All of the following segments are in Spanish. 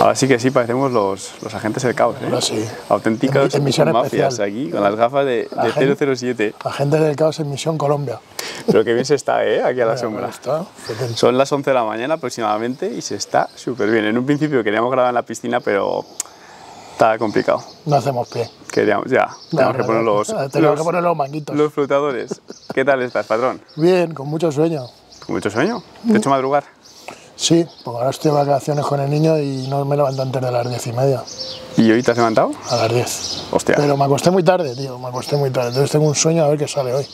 Ahora sí que sí, parecemos los, los agentes del caos. ¿eh? Ahora sí. Auténticas En misión mafias especial. aquí, con las gafas de, de Agente- 007. Agentes del caos en Misión Colombia. Pero que bien se está, ¿eh? Aquí a la Mira, sombra. está. Son las 11 de la mañana aproximadamente y se está súper bien. En un principio queríamos grabar en la piscina, pero está complicado. No hacemos pie. Queríamos, ya, tenemos que poner los, Tenemos los, que poner los manguitos. los flotadores. ¿Qué tal estás, patrón? Bien, con mucho sueño. ¿Con mucho sueño? ¿Te he hecho madrugar? Sí, porque ahora estoy de vacaciones con el niño y no me levanto antes de las diez y media. ¿Y hoy te has levantado? A las 10. Hostia, Pero me acosté muy tarde, tío, me acosté muy tarde. Entonces tengo un sueño a ver qué sale hoy.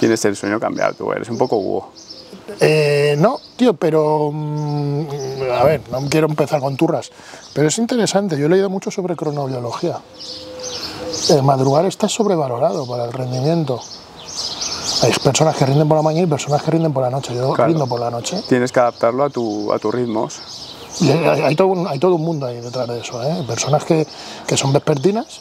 tienes el sueño cambiado tú, eres un poco búho. Eh, no, tío, pero. mm, a ver, no quiero empezar con turras. Pero es interesante, yo he leído mucho sobre cronobiología. El madrugar está sobrevalorado para el rendimiento. Hay personas que rinden por la mañana y personas que rinden por la noche. Yo Claro. rindo por la noche. Tienes que adaptarlo a, tu, a tus ritmos. Y hay, hay todo un, hay todo un mundo ahí detrás de eso. ¿eh? Personas que, que son vespertinas,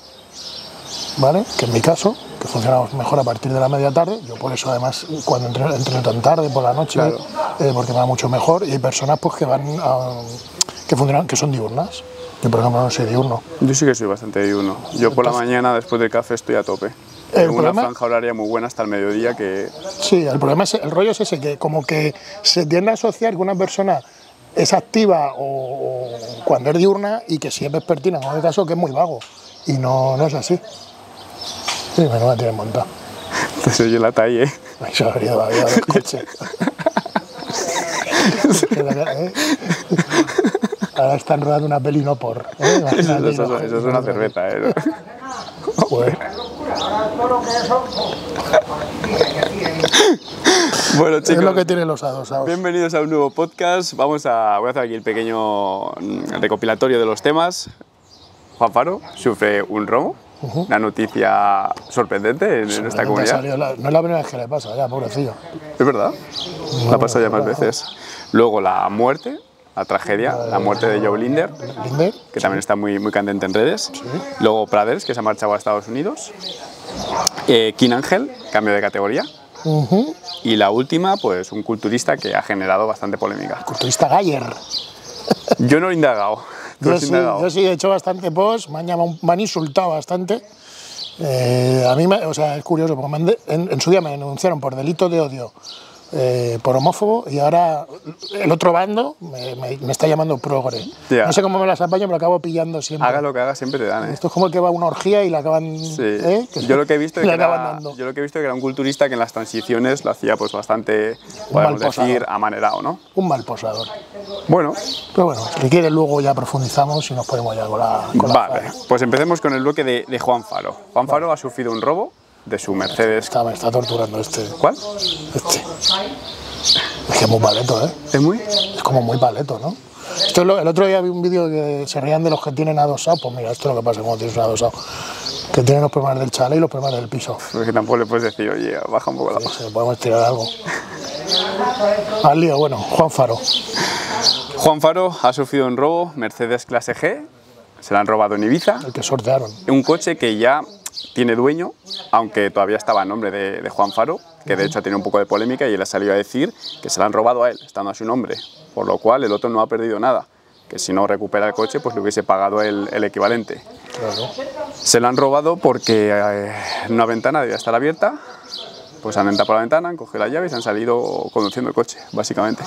¿vale? Que en mi caso, que funcionamos mejor a partir de la media tarde. Yo por eso además cuando entreno, entreno tan tarde por la noche, Claro. eh, porque me va mucho mejor. Y hay personas pues que van a- que funcionan, que son diurnas. Yo por ejemplo no soy diurno. Yo sí que soy bastante diurno. Yo por la mañana, después del café, estoy a tope. El Tengo una problema- franja horaria muy buena hasta el mediodía que... Sí, el problema es, el rollo es ese, que como que se tiende a asociar que una persona es activa o, o cuando es diurna y que si es vespertina, en el caso que es muy vago. Y no, no es así. Sí, me no me tienen montado. Te oye la talle. ¿eh? Ahí se la. Ahora están rodando una peli no por. ¿eh? Eso, eso es una cerveza, ¿eh? Bueno, Es lo chicos, que tienen los adosados. bienvenidos a un nuevo podcast. Vamos a, voy a hacer aquí el pequeño mm, recopilatorio de los temas. Juan Faro sufre un robo, una noticia sorprendente en, en esta comunidad. la- no es la primera vez que le pasa, ya, pobrecillo. Es verdad, la ha pasado ya más veces. Luego la muerte, la tragedia, la muerte de Joe Linder, Linder, que también está muy, muy candente en redes. Luego Praders, que se ha marchado a Estados Unidos. Eh, King Ángel, cambio de categoría. Y la última, pues un culturista que ha generado bastante polémica. culturista Gayer. Yo no lo he indagado. ¿Tú Yo sí, yo sí he hecho bastante post, me han, llamado- me han insultado bastante. Eh, a mí, me- o sea, es curioso, porque me han de- en, en su día me denunciaron por delito de odio, eh, por homófobo, y ahora el otro bando me, me- me está llamando progre. Ya. No sé cómo me las apaño, pero lo acabo pillando siempre. Haga lo que haga, siempre te dan, ¿eh? Esto es como el que va a una orgía y la acaban. Sí. ¿eh? Que Yo lo que he visto que era, yo lo que he visto es que era un culturista que en las transiciones lo hacía pues bastante, podemos mal decir, amanerado, ¿no? Un mal posador. Bueno, Pero bueno, si quieres, luego ya profundizamos y nos ponemos ya con la. Con la vale, faena. pues empecemos con el bloque de, de Juan Faro. Juan Faro ha sufrido un robo de su Mercedes. Está, me está torturando este. ¿Cuál? este. Es que es muy paleto, ¿eh? ¿Es muy? Es como muy paleto, ¿no? Esto es lo- el otro día vi un vídeo que se reían de los que tienen adosado. Pues mira, esto es lo que pasa cuando tienes un adosado. Que tienen los problemas del chalet y los problemas del piso. Porque tampoco le puedes decir, oye, baja un poco la Sí, sí, podemos tirar algo. Al lío, bueno, Juan Faro. Juan Faro ha sufrido un robo, Mercedes clase G, se la han robado en Ibiza, El que sortearon. un coche que ya tiene dueño, aunque todavía estaba en nombre de, de Juan Faro, que de hecho ha tenido un poco de polémica y él ha salido a decir que se la han robado a él, estando a su nombre, por lo cual el otro no ha perdido nada, que si no recupera el coche pues le hubiese pagado el, el equivalente. Claro. Se la han robado porque eh, una ventana debía estar abierta, pues han entrado por la ventana, han cogido la llave y se han salido conduciendo el coche, básicamente.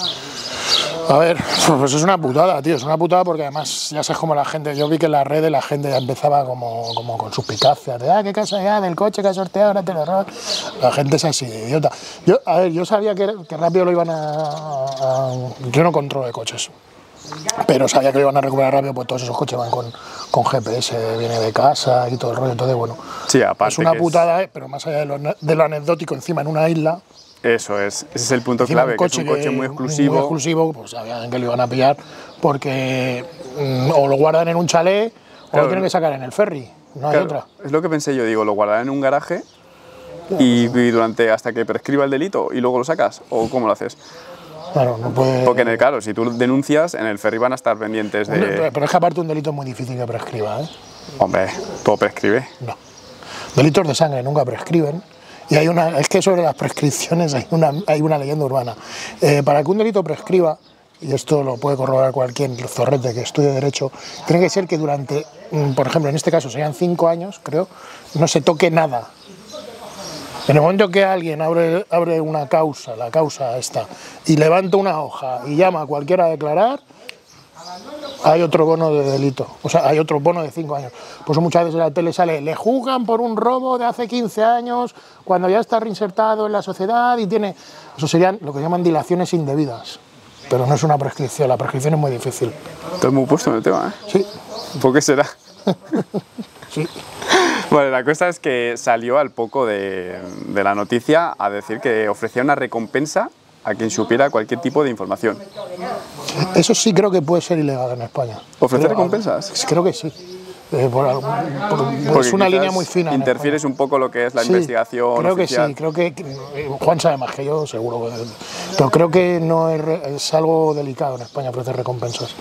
A ver, pues es una putada, tío, es una putada porque además ya sabes cómo la gente, yo vi que en las redes la gente ya empezaba como, como con suspicacias, de, ah, qué casualidad, del coche que ha sorteado, ahora te lo roban. La gente es así, idiota. Yo, a ver, yo sabía que, que rápido lo iban a, a- Yo no controlo de coches, pero sabía que lo iban a recuperar rápido, pues todos esos coches van con, con GPS, viene de casa y todo el rollo, entonces bueno. Sí, aparte Es una putada, eh, pero más allá de lo, de lo anecdótico, encima en una isla, Eso es, ese es el punto Encima clave, que es un coche muy exclusivo. Muy exclusivo, pues sabían que lo iban a pillar porque mm, o lo guardan en un chalet o lo tienen que sacar en el ferry. No hay otra. Es lo que pensé yo, digo, lo guardarán en un garaje y, y durante hasta que prescriba el delito y luego lo sacas o cómo lo haces. Claro, no puede. Porque en el claro, si tú denuncias, en el ferry van a estar pendientes de. Pero es que aparte un delito es muy difícil que prescriba, ¿eh? Hombre, todo prescribe. No. Delitos de sangre nunca prescriben. Y hay una, es que sobre las prescripciones hay una, hay una leyenda urbana. Eh, para que un delito prescriba, y esto lo puede corroborar cualquier zorrete que estudie Derecho, tiene que ser que durante, mm, por ejemplo, en este caso serían cinco años, creo, no se toque nada. En el momento que alguien abre, abre una causa, la causa esta, y levanta una hoja y llama a cualquiera a declarar, hay otro bono de delito, o sea, hay otro bono de cinco años. Pues muchas veces en la tele sale, le juzgan por un robo de hace 15 años, cuando ya está reinsertado en la sociedad y tiene... Eso serían lo que llaman dilaciones indebidas, pero no es una prescripción, la prescripción es muy difícil. Estás muy puesto en el tema, ¿eh? Sí, ¿Por qué será? sí. Bueno, la cosa es que salió al poco de, de la noticia a decir que ofrecía una recompensa a quien supiera cualquier tipo de información. Eso sí creo que puede ser ilegal en España. ¿Ofrecer Creo- recompensas? Creo que sí. Eh, por por- es una línea muy fina. Interfieres un poco lo que es la Sí, investigación Creo que sí, creo que eh, Juan sabe más que yo, seguro. Pero creo que no es, es algo delicado en España ofrecer recompensas.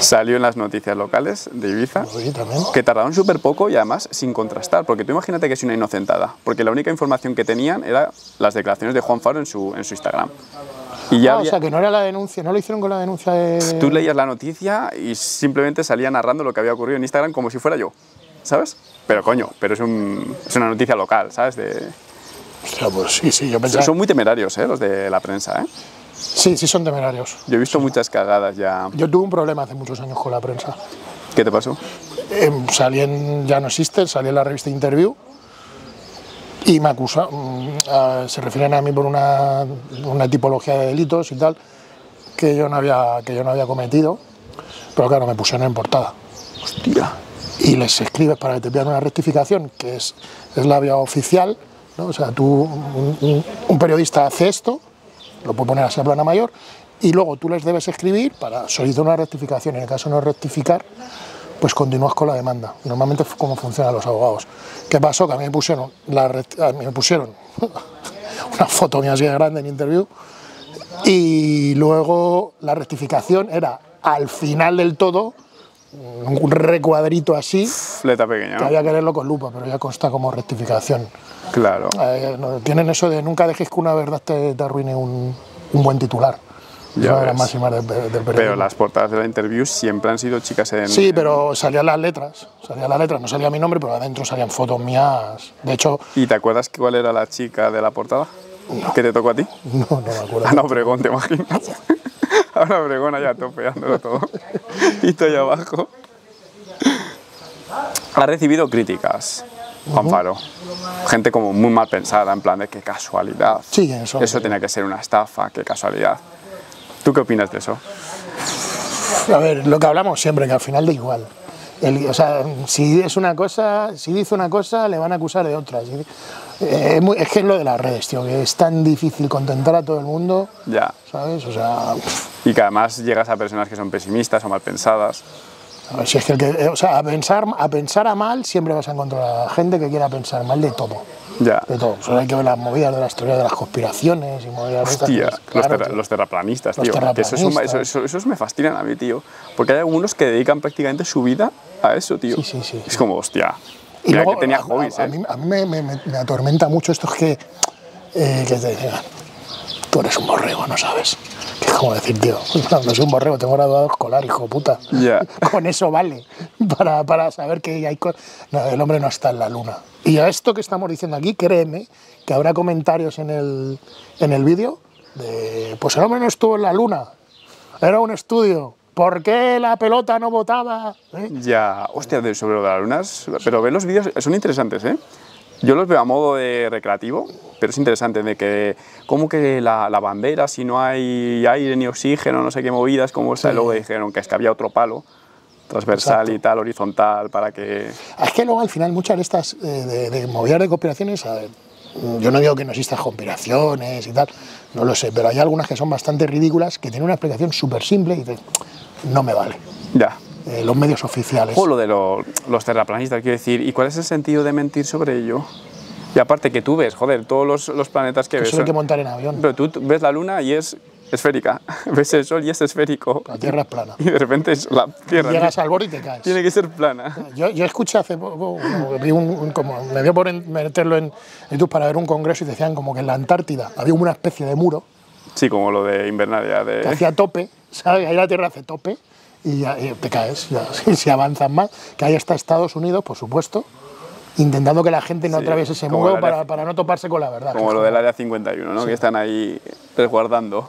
Salió en las noticias locales de Ibiza. Sí. Que tardaron súper poco y además sin contrastar, porque tú imagínate que es una inocentada, porque la única información que tenían era las declaraciones de Juan Faro en su, en su Instagram. Y ya Ah, o sea, que no era la denuncia, no lo hicieron con la denuncia de... tú leías la noticia y simplemente salía narrando lo que había ocurrido en Instagram como si fuera yo, ¿sabes? Pero coño, pero es, un- es una noticia local, ¿sabes? De, Hostia, pues sí, sí, yo pensaba... son muy temerarios, ¿eh? Los de la prensa, ¿eh? Sí, sí son temerarios. Yo he visto muchas cagadas ya. Yo tuve un problema hace muchos años con la prensa. ¿Qué te pasó? Eh, salí en, ya no existe, salí en la revista Interview y me acusa, mm, se refieren a mí por una, una tipología de delitos y tal que yo no había, que yo no había cometido, pero claro, me pusieron en portada. Hostia. Y les escribes para que te pidan una rectificación, que es, es la vía oficial, ¿no? o sea, tú, un, un- un periodista hace esto, lo puede poner así a plana mayor, y luego tú les debes escribir para solicitar una rectificación. En el caso de no rectificar, pues continúas con la demanda. Normalmente es como funcionan los abogados. ¿Qué pasó? Que a mí me pusieron, la, a mí me pusieron una foto mía así de grande en interview y luego la rectificación era al final del todo un recuadrito así Fleta pequeña, que había que leerlo con lupa, pero ya consta como rectificación. Claro. Eh, tienen eso de nunca dejes que una verdad te, te arruine un, un buen titular. Del, del. Pero las portadas de la interview siempre han sido chicas en... Sí, pero salían las letras, salían las letras, no salía mi nombre, pero adentro salían fotos mías. De hecho, ¿Y te acuerdas cuál era la chica de la portada? ¿Que te tocó a ti? no, no me acuerdo. Ana Obregón, ¿te imaginas? Ana Obregón allá topeándolo todo. Y allá abajo. Ha recibido críticas, Juan Faro. Gente como muy mal pensada, en plan de qué casualidad. Sí, eso. Eso tenía que ser una estafa, qué casualidad. ¿Tú qué opinas de eso? A ver, lo que hablamos siempre, que al final da igual. El- o sea, si es una cosa, si dice una cosa, le van a acusar de otra. Eh, es, que es lo de las redes, tío, que es tan difícil contentar a todo el mundo, Ya. ¿sabes? O sea, Y que además llegas a personas que son pesimistas o mal pensadas. A ver si es que, el que- eh, o sea, a pensar, a pensar a mal siempre vas a encontrar a gente que quiera pensar mal de todo. Ya. De todo. Solo hay que ver las movidas de las teorías de las conspiraciones y movidas de estas, Hostia, los, claro, terra- tío. los terraplanistas, Los tío. un- terraplanistas. eso- eso- esos me fascinan a mí, tío. Porque hay algunos que dedican prácticamente su vida a eso, tío. Sí, sí, sí, Es sí. como, hostia. Y Mira luego, que tenía a- hobbies, a, a ¿eh? mí, a mí me, me- me- me atormenta mucho esto es que, eh, que te digan, tú eres un borrego, no sabes. Es como decir, tío, no, soy un borrego, tengo graduado escolar, hijo de puta. Ya. Con eso vale para, para saber que hay cosas. No, el hombre no está en la luna. Y a esto que estamos diciendo aquí, créeme que habrá comentarios en el, en el vídeo de, pues el hombre no estuvo en la luna, era un estudio. ¿Por qué la pelota no votaba? ¿Eh? Ya, hostia, sobre lo de las lunas. Pero ver los vídeos son interesantes, ¿eh? Yo los veo a modo de recreativo, pero es interesante de que, como que la, la bandera, si no hay aire ni oxígeno, no sé qué movidas, como está, y luego dijeron que es que había otro palo, transversal Exacto. y tal, horizontal, para que. Es que luego al final muchas de estas eh, de, de movidas de conspiraciones, a ver, yo no digo que no existan conspiraciones y tal, no lo sé, pero hay algunas que son bastante ridículas, que tienen una explicación súper simple y dices, no me vale. Ya. Eh, los medios oficiales. O lo de lo- los terraplanistas, quiero decir, ¿y cuál es el sentido de mentir sobre ello? Y aparte que tú ves, joder, todos los, los planetas que ves. Eso hay que montar en avión. Pero tú ves la luna y es esférica, ves el sol y es esférico. La Tierra es plana. Y de repente es la Tierra. Llegas al borde y te caes. Tiene que ser plana. Yo, yo escuché hace poco, un- como, me dio por meterlo en YouTube para ver un congreso y decían como que en la Antártida había una especie de muro Sí, como lo de Invernalia. De... que hacía tope, ¿sabes? Ahí la Tierra hace tope y ya y te caes, ya, si, si avanzas más. Que ahí está Estados Unidos, por supuesto, intentando que la gente no Sí, atraviese ese muro para, para no toparse con la verdad. Como lo del Área 51, ¿no? Que están ahí resguardando.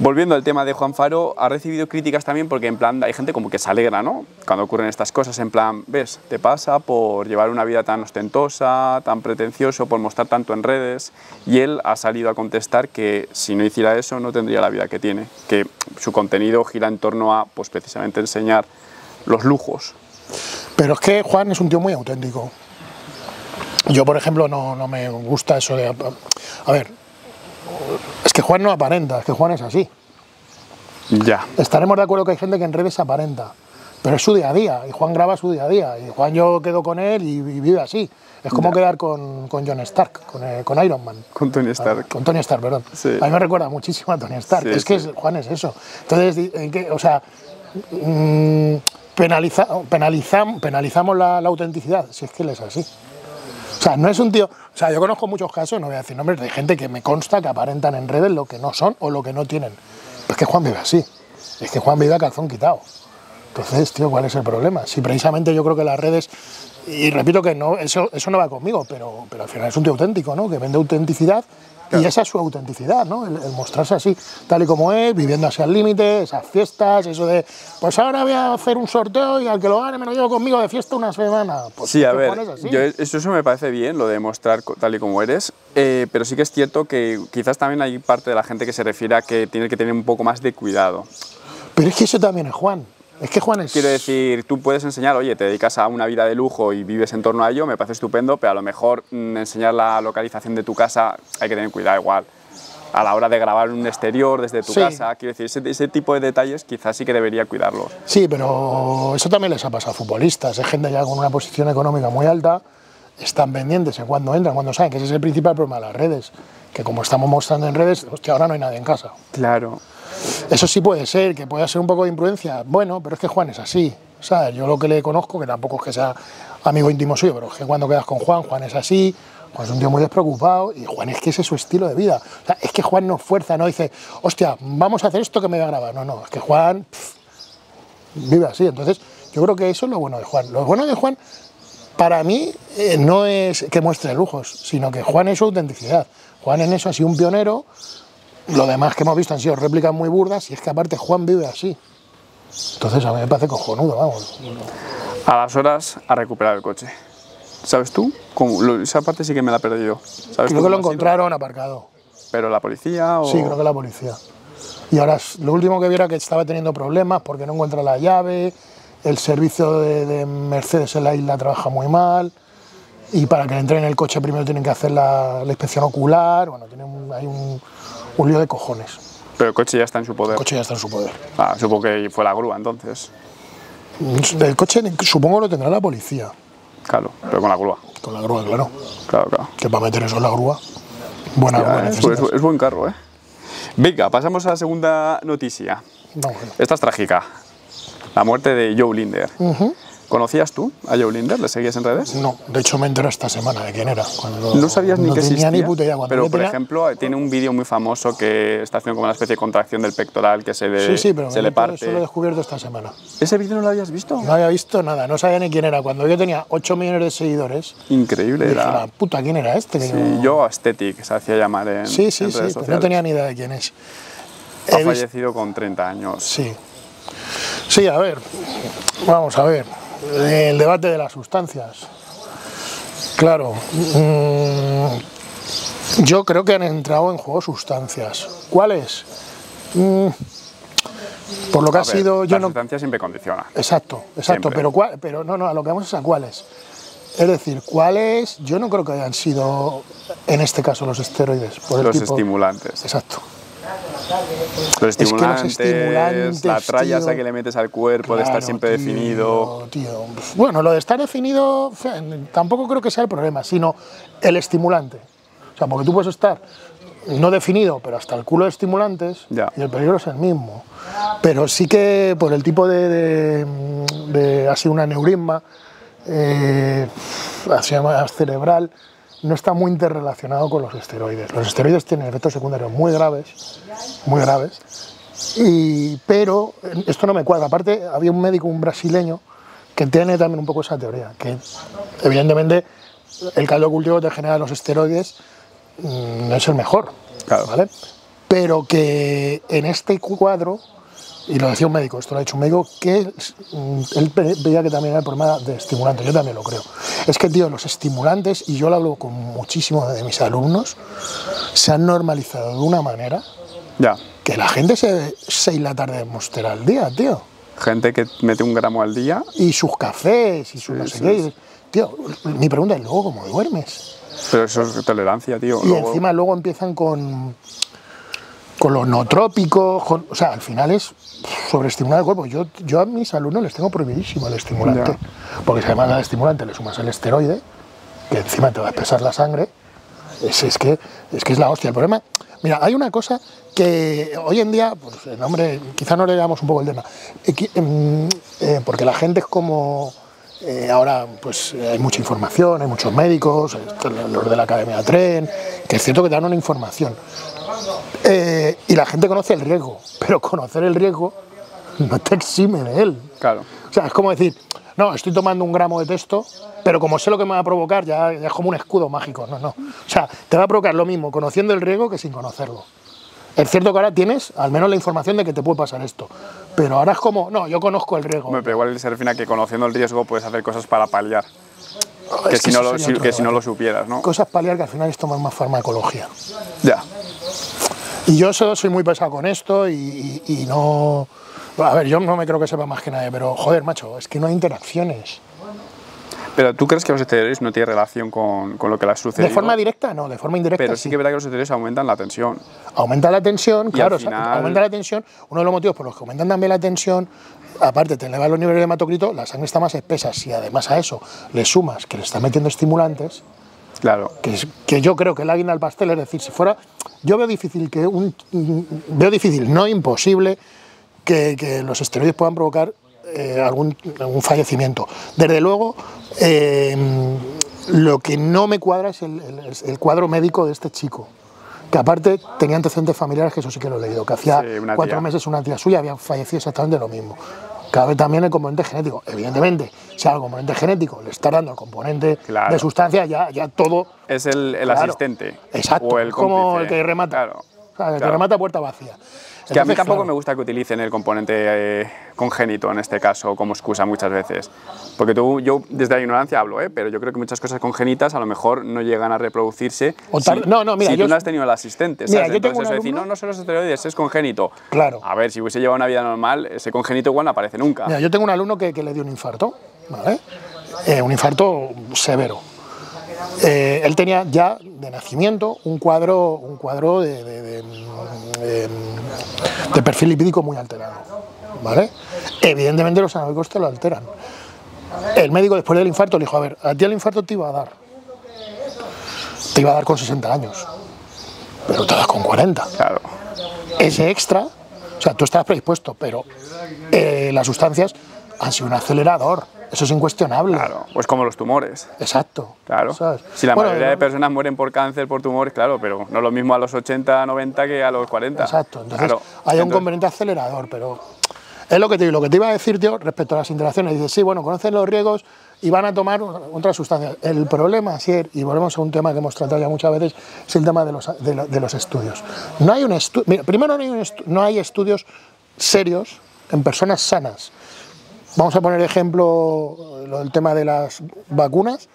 Volviendo al tema de Juan Faro, ha recibido críticas también porque en plan hay gente como que se alegra, ¿no? Cuando ocurren estas cosas, en plan, ves, te pasa por llevar una vida tan ostentosa, tan pretencioso, por mostrar tanto en redes, y él ha salido a contestar que si no hiciera eso no tendría la vida que tiene, que su contenido gira en torno a, pues precisamente enseñar los lujos. Pero es que Juan es un tío muy auténtico. Yo, por ejemplo, no, no me gusta eso de... A ver, es que Juan no aparenta, es que Juan es así. Ya. Estaremos de acuerdo que hay gente que en redes aparenta, pero es su día a día, y Juan graba su día a día, y Juan yo quedo con él y, y vive así. Es como Ya. quedar con, con John Stark, con, eh, con Iron Man. Con Tony Stark. Con Tony Stark, perdón. Sí. A mí me recuerda muchísimo a Tony Stark. Sí, es que es- Juan es eso. Entonces, di- ¿en qué? o sea, mm, penaliza, penalizam- penalizamos la, la autenticidad, si es que él es así. O sea, no es un tío. O sea, yo conozco muchos casos, no voy a decir nombres, de gente que me consta que aparentan en redes lo que no son o lo que no tienen. Pero es que Juan vive así. Es que Juan vive a calzón quitado. Entonces, tío, ¿cuál es el problema? Si precisamente yo creo que las redes, y repito que no, eso, eso no va conmigo, pero, pero al final es un tío auténtico, ¿no? Que vende autenticidad y esa es su autenticidad, ¿no? El, el mostrarse así, tal y como es, viviendo así al límite, esas fiestas, eso de, pues ahora voy a hacer un sorteo y al que lo gane me lo llevo conmigo de fiesta una semana. Pues Sí, a ver, yo, eso, eso me parece bien, lo de mostrar tal y como eres, eh, pero sí que es cierto que quizás también hay parte de la gente que se refiere a que tiene que tener un poco más de cuidado. Pero es que eso también es Juan. Es que Juan es... Quiero decir, tú puedes enseñar, oye, te dedicas a una vida de lujo y vives en torno a ello, me parece estupendo, pero a lo mejor mm, enseñar la localización de tu casa hay que tener cuidado igual. A la hora de grabar un exterior desde tu Sí. casa, quiero decir, ese, ese tipo de detalles quizás sí que debería cuidarlos. Sí, pero eso también les ha pasado a futbolistas. Es gente ya con una posición económica muy alta, están pendientes en cuando entran, cuando saben, que ese es el principal problema de las redes. Que como estamos mostrando en redes, hostia, ahora no hay nadie en casa. Claro. Eso sí puede ser, que pueda ser un poco de imprudencia. Bueno, pero es que Juan es así. Sea, yo lo que le conozco, que tampoco es que sea amigo íntimo suyo, pero es que cuando quedas con Juan, Juan es así. Juan es un tío muy despreocupado y Juan es que ese es su estilo de vida. O sea, es que Juan no fuerza, no dice, hostia, vamos a hacer esto que me voy a grabar. No, no, es que Juan pff, vive así. Entonces, yo creo que eso es lo bueno de Juan. Lo bueno de Juan, para mí, eh, no es que muestre lujos, sino que Juan es su autenticidad. Juan en eso ha sido un pionero. Lo demás que hemos visto han sido réplicas muy burdas y es que aparte Juan vive así. Entonces a mí me parece cojonudo, vamos. A las horas a recuperar el coche. ¿Sabes tú? Cómo? Lo- esa parte sí que me la he perdido. ¿Sabes Creo tú que lo encontraron aparcado. ¿Pero la policía o...? Sí, creo que la policía. Y ahora lo último que vi era que estaba teniendo problemas porque no encuentra la llave, el servicio de, de Mercedes en la isla trabaja muy mal y para que le entren en el coche primero tienen que hacer la, la inspección ocular, bueno, tiene un- hay un, un lío de cojones. Pero el coche ya está en su poder. El coche ya está en su poder. Ah, supongo que fue la grúa entonces. El coche supongo lo tendrá la policía, Claro, pero con la grúa. con la grúa, claro. Claro, claro. Que para meter eso en la grúa, buena grúa Ya, es, necesitas. es- es buen carro, ¿eh? Venga, pasamos a la segunda noticia. Bueno. Esta es trágica. La muerte de Joe Linder. ¿Conocías tú a Joe Linder? ¿Le seguías en redes? No, de hecho me enteré esta semana de quién era. cuando No sabías ni no que existía. ni puta idea. Pero, por tenía- ejemplo, tiene un vídeo muy famoso que está haciendo como una especie de contracción del pectoral que se le, Sí, sí, pero se le parte. eso lo he descubierto esta semana. ¿Ese vídeo no lo habías visto? No había visto nada, no sabía ni quién era. Cuando yo tenía 8 millones de seguidores, Increíble. dije, Era... puta, ¿quién era este? Que Sí, yo- yo Aesthetic se hacía llamar en, sí, sí, en sí, pero no tenía ni idea de quién es. Ha He visto- fallecido con 30 años. Sí. Sí, a ver, vamos a ver. El debate de las sustancias. Claro, mm, yo creo que han entrado en juego sustancias. ¿Cuáles? Mm, por lo que A ha ver, sido, yo la no, sustancia siempre condiciona. Exacto, exacto, Siempre. pero, cuál- pero no, no, a lo que vamos es a cuáles. Es decir, cuáles, yo no creo que hayan sido, en este caso, los esteroides. Por el Los tipo- estimulantes. Exacto. Los que los estimulantes, estimulantes, la tralla esa que le metes al cuerpo de estar siempre tío, definido. tío. Bueno, lo de estar definido tampoco creo que sea el problema, sino el estimulante. O sea, porque tú puedes estar no definido, pero hasta el culo de estimulantes, Ya. y el peligro es el mismo. Pero sí que por el tipo de, de, de- así una neurisma, eh, así más cerebral, no está muy interrelacionado con los esteroides. Los esteroides tienen efectos secundarios muy graves, muy graves, y, pero esto no me cuadra. Aparte, había un médico, un brasileño, que tiene también un poco esa teoría, que evidentemente el caldo cultivo que te genera los esteroides mm, no es el mejor, Claro. ¿vale? Pero que en este cuadro, y lo decía un médico, esto lo ha dicho un médico, que mm, él ve- veía que también era el problema de estimulantes, yo también lo creo. Es que, tío, los estimulantes, y yo lo hablo con muchísimos de mis alumnos, se han normalizado de una manera Ya. que la gente se seis latas de Monster al día, tío. Gente que mete un gramo al día. Y sus cafés y sus no sé sí, qué. sí. Tío, mi pregunta es luego cómo duermes. Pero eso es tolerancia, tío. Y Luego- encima luego empiezan con con los no trópicos, con- o sea, al final es sobreestimular el cuerpo. Yo, yo a mis alumnos les tengo prohibidísimo el estimulante, Ya. porque si además al estimulante le sumas el esteroide, que encima te va a espesar la sangre, es, es que, es que es la hostia. El problema, mira, hay una cosa que hoy en día, pues el nombre, quizá no le damos un poco el tema, eh, em, eh, porque la gente es como... eh, ahora pues hay mucha información, hay muchos médicos, los de la Academia Tren, que es cierto que te dan una información. Eh, y la gente conoce el riesgo, pero conocer el riesgo no te exime de él. Claro. O sea, es como decir, no, estoy tomando un gramo de texto, pero como sé lo que me va a provocar, ya, ya es como un escudo mágico. No, no. O sea, te va a provocar lo mismo conociendo el riesgo que sin conocerlo. Es cierto que ahora tienes al menos la información de que te puede pasar esto, pero ahora es como, no, yo conozco el riesgo. Pero igual se refiere a que conociendo el riesgo puedes hacer cosas para paliar. Que, si, no lo, si- que si no lo supieras, ¿no? Cosas paliar que al final es tomar más farmacología. Ya. Y yo so- soy muy pesado con esto y, y- y no... A ver, yo no me creo que sepa más que nadie, pero joder, macho, es que no hay interacciones. Pero tú crees que los esteroides no tienen relación con, con lo que le ha De forma directa, no, de forma indirecta Pero sí. sí que es verdad que los esteroides aumentan la tensión. Aumenta la tensión, claro, al o sea, final- aumenta la tensión. Uno de los motivos por los que aumentan también la tensión, aparte te eleva los niveles de hematocrito, la sangre está más espesa. Si además a eso le sumas que le está metiendo estimulantes, Claro. que, yo creo que la guinda al pastel, es decir, si fuera, yo veo difícil que un, veo difícil, no imposible, que, que los esteroides puedan provocar eh, algún, algún fallecimiento. Desde luego, eh, lo que no me cuadra es el, el- el cuadro médico de este chico. Que aparte tenía antecedentes familiares, que eso sí que lo he leído, que hacía Sí, cuatro tía. meses una tía suya había fallecido exactamente lo mismo. Cabe también el componente genético. Evidentemente, si al componente genético le está dando el componente Claro. de sustancia, ya, ya todo Es el, el Claro. asistente. Exacto, O el como el que remata. Claro. O sea, el que remata puerta vacía. Es que a mí tampoco me gusta que utilicen el componente eh, congénito en este caso como excusa muchas veces. Porque tú, yo desde la ignorancia hablo, ¿eh? pero yo creo que muchas cosas congénitas a lo mejor no llegan a reproducirse O si, no, no, mira, si yo- tú no has tenido el asistente. Mira, ¿sabes? yo tengo Entonces de decir, alumno- no, no son los esteroides, es congénito. Claro. A ver, si hubiese llevado una vida normal, ese congénito igual no aparece nunca. Mira, yo tengo un alumno que, que le dio un infarto, ¿vale? Eh, un infarto severo. Eh, él tenía ya de nacimiento un cuadro, un cuadro de, de- de- de- de perfil lipídico muy alterado, ¿vale? Evidentemente los analógicos te lo alteran. El médico después del infarto le dijo, a ver, a ti el infarto te iba a dar. Te iba a dar con 60 años, pero te das con 40 Claro. ese extra, o sea, tú estás predispuesto, pero eh, las sustancias han sido un acelerador, eso es incuestionable. Claro, pues como los tumores. Exacto. Claro. ¿sabes? Si la Bueno, mayoría de personas mueren por cáncer, por tumores, claro, pero no lo mismo a los 80, 90 que a los 40. Exacto, entonces Claro. hay un componente acelerador, pero es lo que te, lo que te iba a decir, tío, respecto a las interacciones. Dices, sí, bueno, conocen los riesgos y van a tomar otras sustancias. El problema, y volvemos a un tema que hemos tratado ya muchas veces, es el tema de los, de lo- de los estudios. No hay un estu- mira, primero no hay, un estu- no hay estudios serios en personas sanas. Vamos a poner ejemplo lo del tema de las vacunas.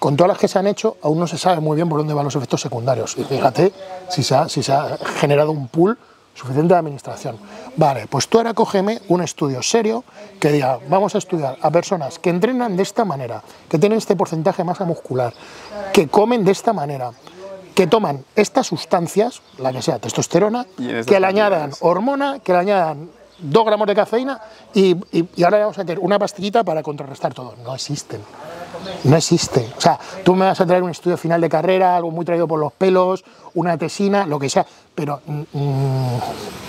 Con todas las que se han hecho, aún no se sabe muy bien por dónde van los efectos secundarios. Y fíjate si se ha, si se ha generado un pool suficiente de administración. Vale, pues tú ahora cógeme un estudio serio que diga, vamos a estudiar a personas que entrenan de esta manera, que tienen este porcentaje de masa muscular, que comen de esta manera, que toman estas sustancias, la que sea testosterona, que le añadan hormona, que le añadan dos gramos de cafeína y, y- y ahora vamos a meter una pastillita para contrarrestar todo. No existen. No existe. O sea, tú me vas a traer un estudio final de carrera, algo muy traído por los pelos, una tesina, lo que sea, pero mm,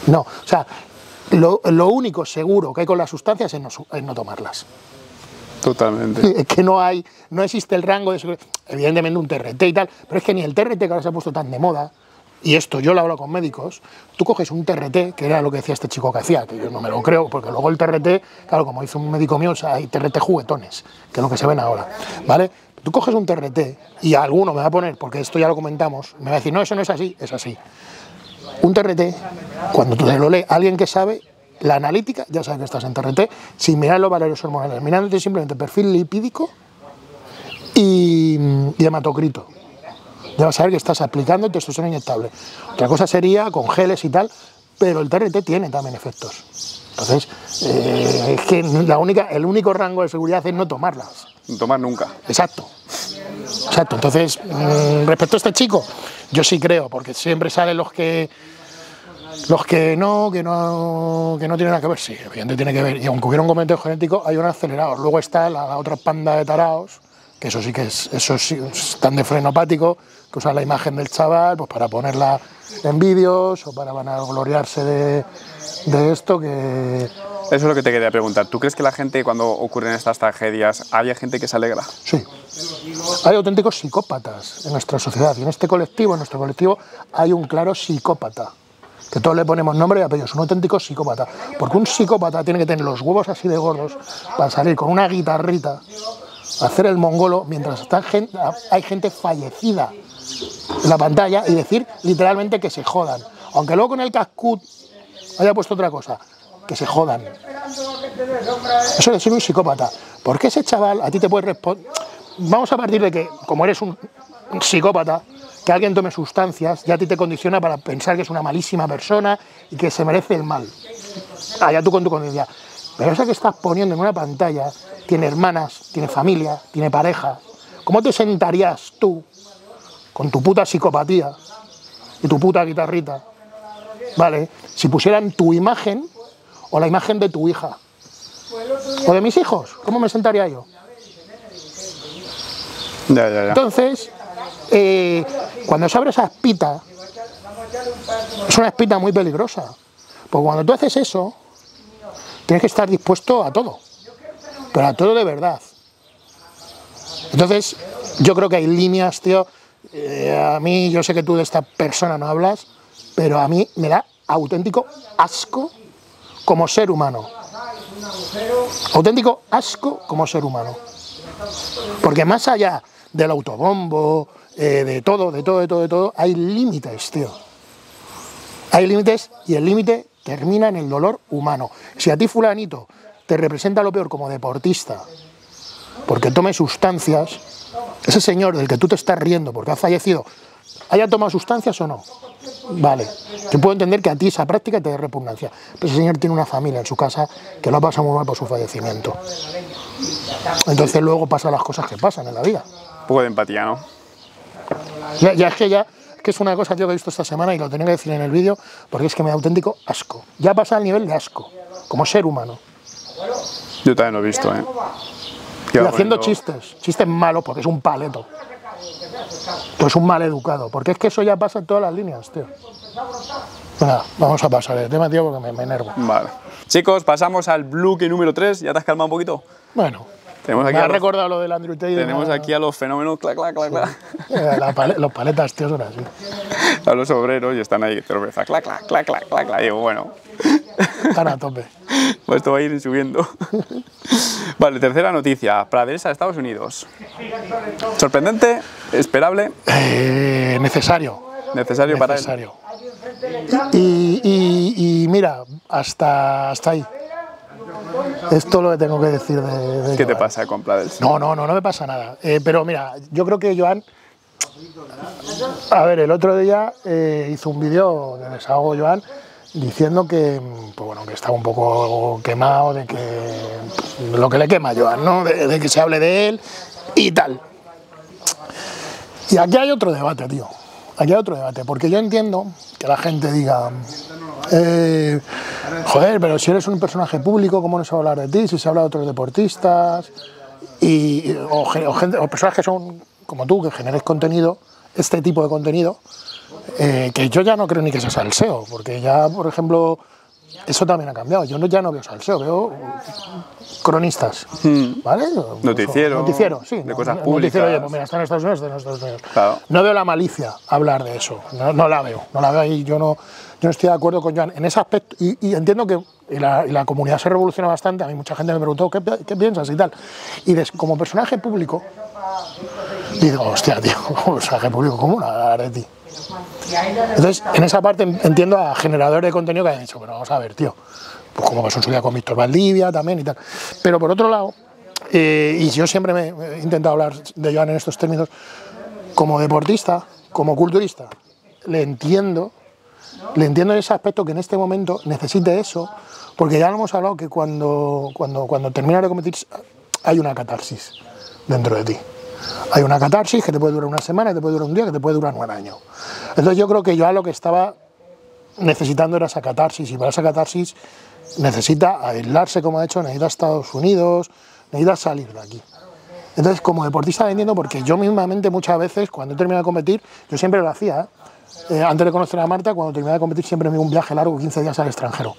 no. O sea, lo, lo único seguro que hay con las sustancias es no, es no tomarlas. Totalmente. Es que no hay, no existe el rango de seguridad. Evidentemente un TRT y tal, pero es que ni el TRT que ahora se ha puesto tan de moda, y esto yo lo hablo con médicos, tú coges un TRT, que era lo que decía este chico que hacía, que yo no me lo creo, porque luego el TRT, claro, como dice un médico mío, hay TRT juguetones, que es lo que se ven ahora, ¿vale? Tú coges un TRT y alguno me va a poner, porque esto ya lo comentamos, me va a decir, no, eso no es así, es así. Un TRT, cuando tú lo lees, alguien que sabe la analítica, ya sabe que estás en TRT, sin mirar los valores hormonales, mirándote simplemente perfil lipídico y, y hematocrito. Ya vas a ver que estás aplicando testosterona inyectable. Otra cosa sería con geles y tal, pero el TRT tiene también efectos. Entonces, eh, es que la única, el único rango de seguridad es no tomarlas. No tomar nunca. Exacto. Exacto. Entonces, mm, respecto a este chico, yo sí creo, porque siempre salen los que los que no, que no, que no tienen nada que ver, sí, evidentemente tiene que ver. Y aunque hubiera un comentario genético, hay un acelerador. Luego está la, la otra panda de taraos, que eso sí que es, eso sí, están de frenopático, que usan la imagen del chaval pues para ponerla en vídeos o para vanagloriarse de, de esto que... Eso es lo que te quería preguntar. ¿Tú crees que la gente, cuando ocurren estas tragedias, hay gente que se alegra? Sí. Hay auténticos psicópatas en nuestra sociedad y en este colectivo, en nuestro colectivo, hay un claro psicópata. Que todos le ponemos nombre y apellido, es un auténtico psicópata. Porque un psicópata tiene que tener los huevos así de gordos para salir con una guitarrita, hacer el mongolo, mientras está gente, hay gente fallecida la pantalla y decir literalmente que se jodan. Aunque luego con el cascut haya puesto otra cosa, que se jodan. Eso es ser un psicópata. Porque ese chaval a ti te puede responder. Vamos a partir de que, como eres un psicópata, que alguien tome sustancias, ya a ti te condiciona para pensar que es una malísima persona y que se merece el mal. Allá tú con tu conciencia. Pero esa que estás poniendo en una pantalla tiene hermanas, tiene familia, tiene pareja. ¿Cómo te sentarías tú con tu puta psicopatía y tu puta guitarrita? ¿Vale? Si pusieran tu imagen o la imagen de tu hija o de mis hijos, ¿cómo me sentaría yo? Ya, ya, ya. Entonces, eh, cuando se abre esa espita, es una espita muy peligrosa. Porque cuando tú haces eso, tienes que estar dispuesto a todo. Pero a todo de verdad. Entonces, yo creo que hay líneas, tío. Eh, a mí, yo sé que tú de esta persona no hablas, pero a mí me da auténtico asco como ser humano. Auténtico asco como ser humano. Porque más allá del autobombo, eh, de todo, de todo, de todo, de todo, hay límites, tío. Hay límites y el límite termina en el dolor humano. Si a ti fulanito te representa lo peor como deportista, porque tome sustancias, ese señor del que tú te estás riendo porque ha fallecido, ¿haya tomado sustancias o no? Vale, yo puedo entender que a ti esa práctica te dé repugnancia, pero ese señor tiene una familia en su casa que lo ha pasado muy mal por su fallecimiento. Entonces luego pasan las cosas que pasan en la vida. Un poco de empatía, ¿no? Ya, ya es que ya es que es una cosa tío, que he visto esta semana y lo tenía que decir en el vídeo porque es que me da auténtico asco. Ya pasa al nivel de asco, como ser humano. Yo también lo he visto, ¿eh? Y haciendo chistes, chistes malos porque es un paleto. Pues un mal educado, porque es que eso ya pasa en todas las líneas, tío. Vamos a pasar el tema, tío, porque me, me enervo. Vale. Chicos, pasamos al bloque número 3. ¿Ya te has calmado un poquito? Bueno, Tenemos aquí, me a ha los, recordado lo del Andrew Tate. tenemos aquí a los fenómenos, clac, clac, clac, clac. Eh, pale- los paletas, tío, son así. A los obreros y están ahí cerveza, clac, clac, clac, clac, clac, clac. Y digo, bueno, Están a tope. pues esto va a ir subiendo. Vale, tercera noticia. Pradesa, Estados Unidos. Sorprendente, esperable, Eh, necesario. necesario para él. necesario. Y, y- y mira, hasta, hasta ahí. Esto es lo que tengo que decir de, de ¿Qué te pasa con Pradesa? No, no, no, no me pasa nada. Eh, pero mira, yo creo que Joan. A ver, el otro día eh, hizo un vídeo de desahogo Joan diciendo que, pues bueno, que estaba un poco quemado, de que lo que le quema a Joan, ¿no? De, que se hable de él y tal. Y aquí hay otro debate, tío. Aquí hay otro debate, porque yo entiendo que la gente diga, eh, joder, pero si eres un personaje público, ¿cómo no se va a hablar de ti? Si se habla de otros deportistas, y, o gente, o personas que son como tú, que generes contenido, este tipo de contenido, eh, que yo ya no creo ni que sea salseo, porque ya, por ejemplo, eso también ha cambiado. Yo no, ya no veo salseo, veo cronistas, ¿vale? Hmm. Noticiero, Noticiero, sí. de no- cosas públicas. Noticiero, oye, pues mira, está en Estados Unidos, está en Estados Unidos. Claro. No veo la malicia hablar de eso, no, no la veo, no la veo ahí, yo no, yo no estoy de acuerdo con Joan en ese aspecto y, y entiendo que la, la comunidad se revoluciona bastante, a mí mucha gente me preguntó ¿qué, qué piensas y tal, y des- como personaje público, digo, hostia, tío, como personaje público, ¿cómo hablar de ti? Entonces, en esa parte en- entiendo a generadores de contenido que han dicho, pero vamos a ver, tío, pues como pasó en su día con Víctor Valdivia también y tal. Pero por otro lado, eh, y yo siempre me he intentado hablar de Joan en estos términos, como deportista, como culturista, le entiendo, le entiendo en ese aspecto que en este momento necesite eso, porque ya lo hemos hablado que cuando, cuando, cuando terminas de competir hay una catarsis dentro de ti. Hay una catarsis que te puede durar una semana, que te puede durar un día, que te puede durar un año. Entonces yo creo que Joan lo que estaba necesitando era esa catarsis y para esa catarsis necesita aislarse como ha hecho, necesita Estados Unidos, necesita salir de aquí. Entonces, como deportista lo entiendo porque yo mismamente muchas veces, cuando he terminado de competir, yo siempre lo hacía, ¿eh? Eh, antes de conocer a Marta, cuando terminaba de competir siempre me iba un viaje largo, 15 días al extranjero.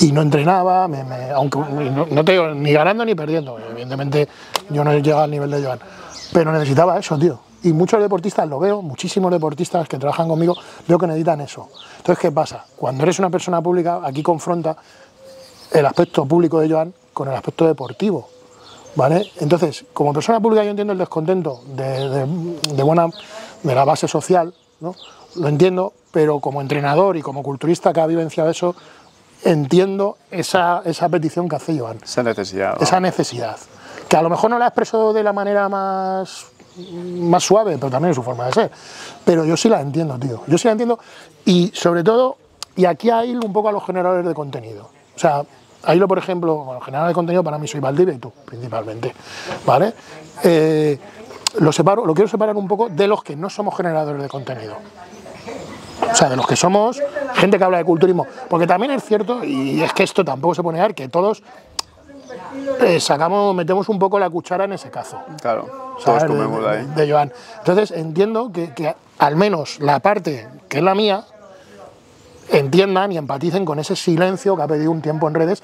Y no entrenaba, me- aunque no, no te digo ni ganando ni perdiendo, evidentemente yo no he llegado al nivel de Joan, pero necesitaba eso, tío. Y muchos deportistas lo veo, muchísimos deportistas que trabajan conmigo, veo que necesitan eso. Entonces, ¿qué pasa? Cuando eres una persona pública, aquí confronta el aspecto público de Joan con el aspecto deportivo. ¿Vale? Entonces, como persona pública yo entiendo el descontento de, de- de buena, de la base social, ¿no? lo entiendo, pero como entrenador y como culturista que ha vivenciado eso, entiendo esa, esa petición que hace Joan, Esa necesidad. ¿no? esa necesidad, que a lo mejor no la expreso de la manera más, más suave, pero también es su forma de ser, pero yo sí la entiendo, tío, yo sí la entiendo y sobre todo, y aquí hay un poco a los generadores de contenido, o sea, ahí lo por ejemplo, bueno, generador de contenido para mí soy Valdivia y tú, principalmente, ¿vale? Eh, lo, separo, lo quiero separar un poco de los que no somos generadores de contenido. O sea, de los que somos gente que habla de culturismo. Porque también es cierto, y es que esto tampoco se pone a ver, que todos eh, sacamos, metemos un poco la cuchara en ese cazo. Claro, ¿sabes? todos De- comemos de de, ahí. de Joan. Entonces entiendo que, que al menos la parte que es la mía entiendan y empaticen con ese silencio que ha pedido un tiempo en redes.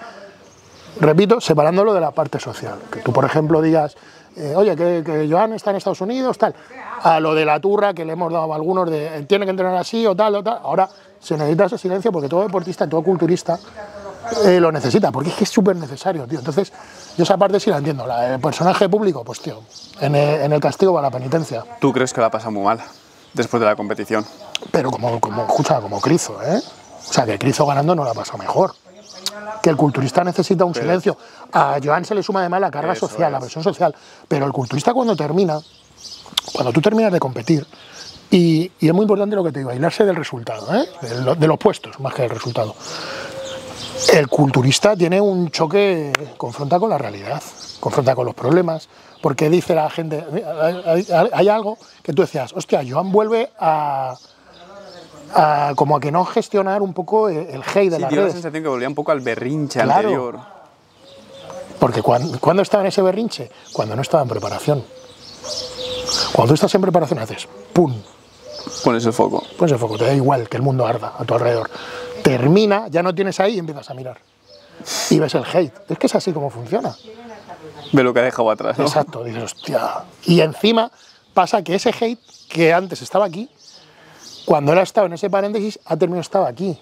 Repito, separándolo de la parte social. Que tú, por ejemplo, digas, eh, oye, que, que Joan está en Estados Unidos, tal. A lo de la turra que le hemos dado a algunos de eh, tiene que entrenar así o tal o tal. Ahora se necesita ese silencio porque todo deportista, todo culturista eh, lo necesita, porque es que es súper necesario, tío. Entonces, yo esa parte sí la entiendo. La, el personaje público, pues, tío, en el, en el castigo va la penitencia. ¿Tú crees que la pasa muy mal después de la competición? Pero como, como, escucha, como Crizo, ¿eh? O sea, que Crizo ganando no la pasa mejor. Que el culturista necesita un silencio. A Joan se le suma además la carga social, la es. presión social. Pero el culturista cuando termina, cuando tú terminas de competir, y, y es muy importante lo que te digo, aislarse del resultado, ¿eh? de, lo- de los puestos más que del resultado. El culturista tiene un choque, confronta con la realidad, confronta con los problemas, porque dice la gente, hay, hay- hay algo que tú decías, hostia, Joan vuelve a, a como a que no gestionar un poco el, el hate de Sí, la redes. sensación que volvía un poco al berrinche Claro. anterior. Porque cuando, cuando estaba en ese berrinche, cuando no estaba en preparación. Cuando estás en preparación haces, ¡pum! Pones el foco. Pues el foco, te da igual que el mundo arda a tu alrededor. Termina, ya no tienes ahí y empiezas a mirar. Y ves el hate. Es que es así como funciona. Ve lo que ha dejado atrás, ¿no? Exacto, dices, hostia. Y encima pasa que ese hate que antes estaba aquí, cuando él ha estado en ese paréntesis, ha terminado estaba aquí.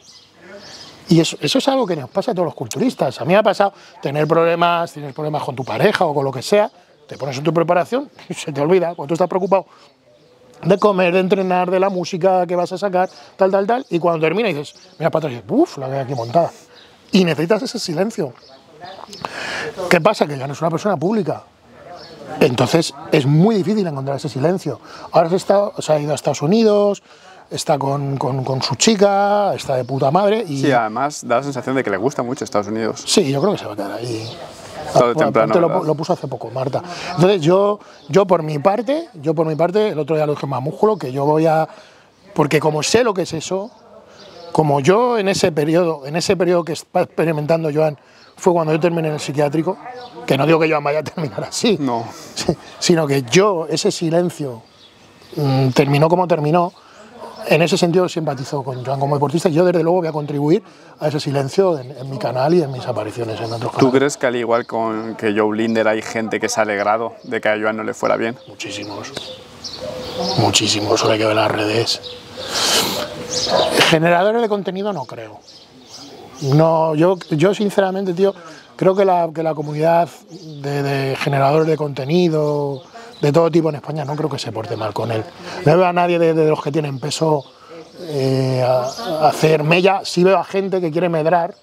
Y eso, eso es algo que nos pasa a todos los culturistas. A mí me ha pasado tener problemas, tienes problemas con tu pareja o con lo que sea, te pones en tu preparación y se te olvida, cuando tú estás preocupado de comer, de entrenar, de la música que vas a sacar, tal, tal, tal, y cuando termina dices, mira para atrás y uff, la veo aquí montada. Y necesitas ese silencio. ¿Qué pasa? Que ya no es una persona pública. Entonces es muy difícil encontrar ese silencio. Ahora se, está, se ha ido a Estados Unidos, está con, con- con su chica, está de puta madre y Sí, además da la sensación de que le gusta mucho Estados Unidos. sí, yo creo que se va a quedar ahí. Tarde o Aparte temprano, lo, lo puso hace poco Marta. Entonces yo, yo por mi parte, yo por mi parte, el otro día lo dije más músculo, que yo voy a, porque como sé lo que es eso, como yo en ese periodo, en ese periodo que está experimentando Joan, fue cuando yo terminé en el psiquiátrico, que no digo que Joan vaya a terminar así, No. Sino que yo, ese silencio, mm, terminó como terminó, en ese sentido simpatizo con Joan como deportista y yo desde luego voy a contribuir a ese silencio en, en mi canal y en mis apariciones en otros ¿Tú canales. crees que al igual con que Joe Linder hay gente que se ha alegrado de que a Joan no le fuera bien? Muchísimos. Muchísimos, solo hay que ver las redes. Generadores de contenido no creo. No, yo, yo sinceramente, tío, creo que la, que la comunidad de, de generadores de contenido de todo tipo en España no creo que se porte mal con él. No veo a nadie de, de los que tienen peso eh, a, a hacer mella. Sí veo a gente que quiere medrar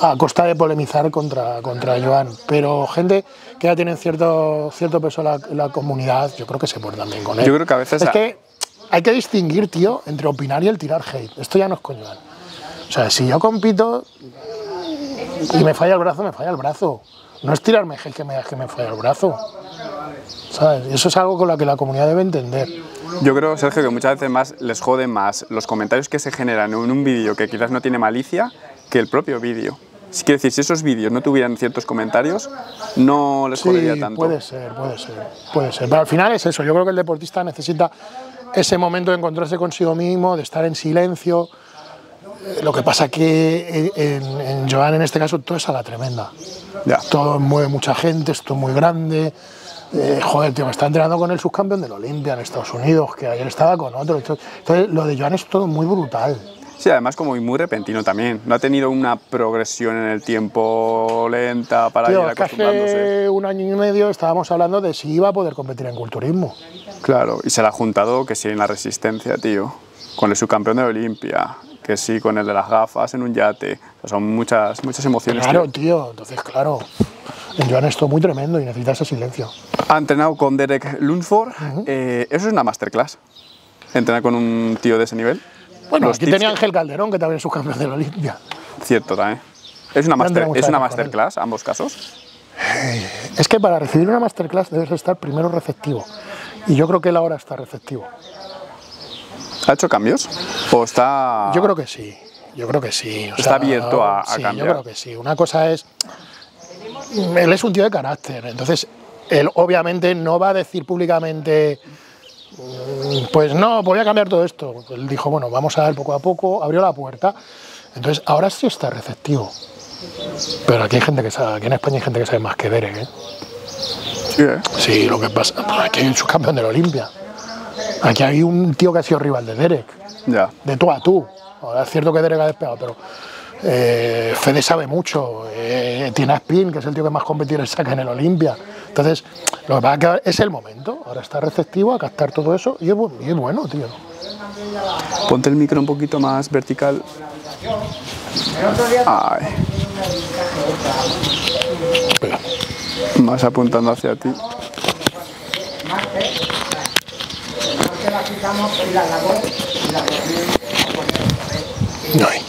a costa de polemizar contra, contra Joan. Pero gente que ya tienen cierto, cierto peso en la, la comunidad, yo creo que se portan bien con él. Yo creo que a veces Es a- que hay que distinguir, tío, entre opinar y el tirar hate. Esto ya no es con Joan. O sea, si yo compito y me falla el brazo, me falla el brazo. No es tirarme hate que me, que me falla el brazo. ¿Sabes? Eso es algo con lo que la comunidad debe entender. Yo creo, Sergio, que muchas veces más les joden más los comentarios que se generan en un vídeo que quizás no tiene malicia que el propio vídeo. Si quiero decir, si esos vídeos no tuvieran ciertos comentarios, no les jodería Sí, tanto. puede ser, puede ser, puede ser. Pero al final es eso. Yo creo que el deportista necesita ese momento de encontrarse consigo mismo, de estar en silencio. Lo que pasa que en, en, Joan, en este caso, todo es a la tremenda. Ya. Todo mueve mucha gente, esto es muy grande. Eh, joder, tío, me está entrenando con el subcampeón del Olimpia en Estados Unidos, que ayer estaba con otro. Entonces, lo de Joan es todo muy brutal. Sí, además como muy repentino también. No ha tenido una progresión en el tiempo lenta para Tío, ir acostumbrándose. hace un año y medio estábamos hablando de si iba a poder competir en culturismo. Claro, y se le ha juntado que sí en la resistencia, tío. Con el subcampeón de Olimpia, que sí con el de las gafas en un yate. O sea, son muchas, muchas emociones. Claro, tío. tío, entonces, claro. En Joan es todo muy tremendo y necesita ese silencio. Ha entrenado con Derek Lunsford. Eh, eso es una masterclass. Entrenar con un tío de ese nivel. Bueno, Los aquí tenía Ángel Calderón, que también es subcampeón de la Olimpia. Cierto también. Es una, master, es una masterclass, ambos casos. Es que para recibir una masterclass debes estar primero receptivo. Y yo creo que él ahora está receptivo. ¿Ha hecho cambios? ¿O está.? Yo creo que sí. Yo creo que sí. O Está abierto a- a sí, cambiar. Yo creo que sí. Una cosa es. Él es un tío de carácter. Entonces, él obviamente no va a decir públicamente. "Mm, Pues no, voy a cambiar todo esto. Él dijo, bueno, vamos a ver poco a poco, abrió la puerta. Entonces, ahora sí está receptivo. Pero aquí hay gente que sabe, aquí en España hay gente que sabe más que Derek, ¿eh? Sí, ¿eh? Sí, lo que pasa, pues aquí hay un subcampeón de la Olimpia. Aquí hay un tío que ha sido rival de Derek, Ya. de tú a tú. Ahora es cierto que Derek ha despegado, pero eh, Fede sabe mucho. Eh, tiene a Spin, que es el tío que más competidores saca en el Olimpia. Entonces, lo que pasa es que es el momento. Ahora está receptivo a captar todo eso y es, y es bueno, tío. Ponte el micro un poquito más vertical. Ay. Más apuntando hacia ti. No hay.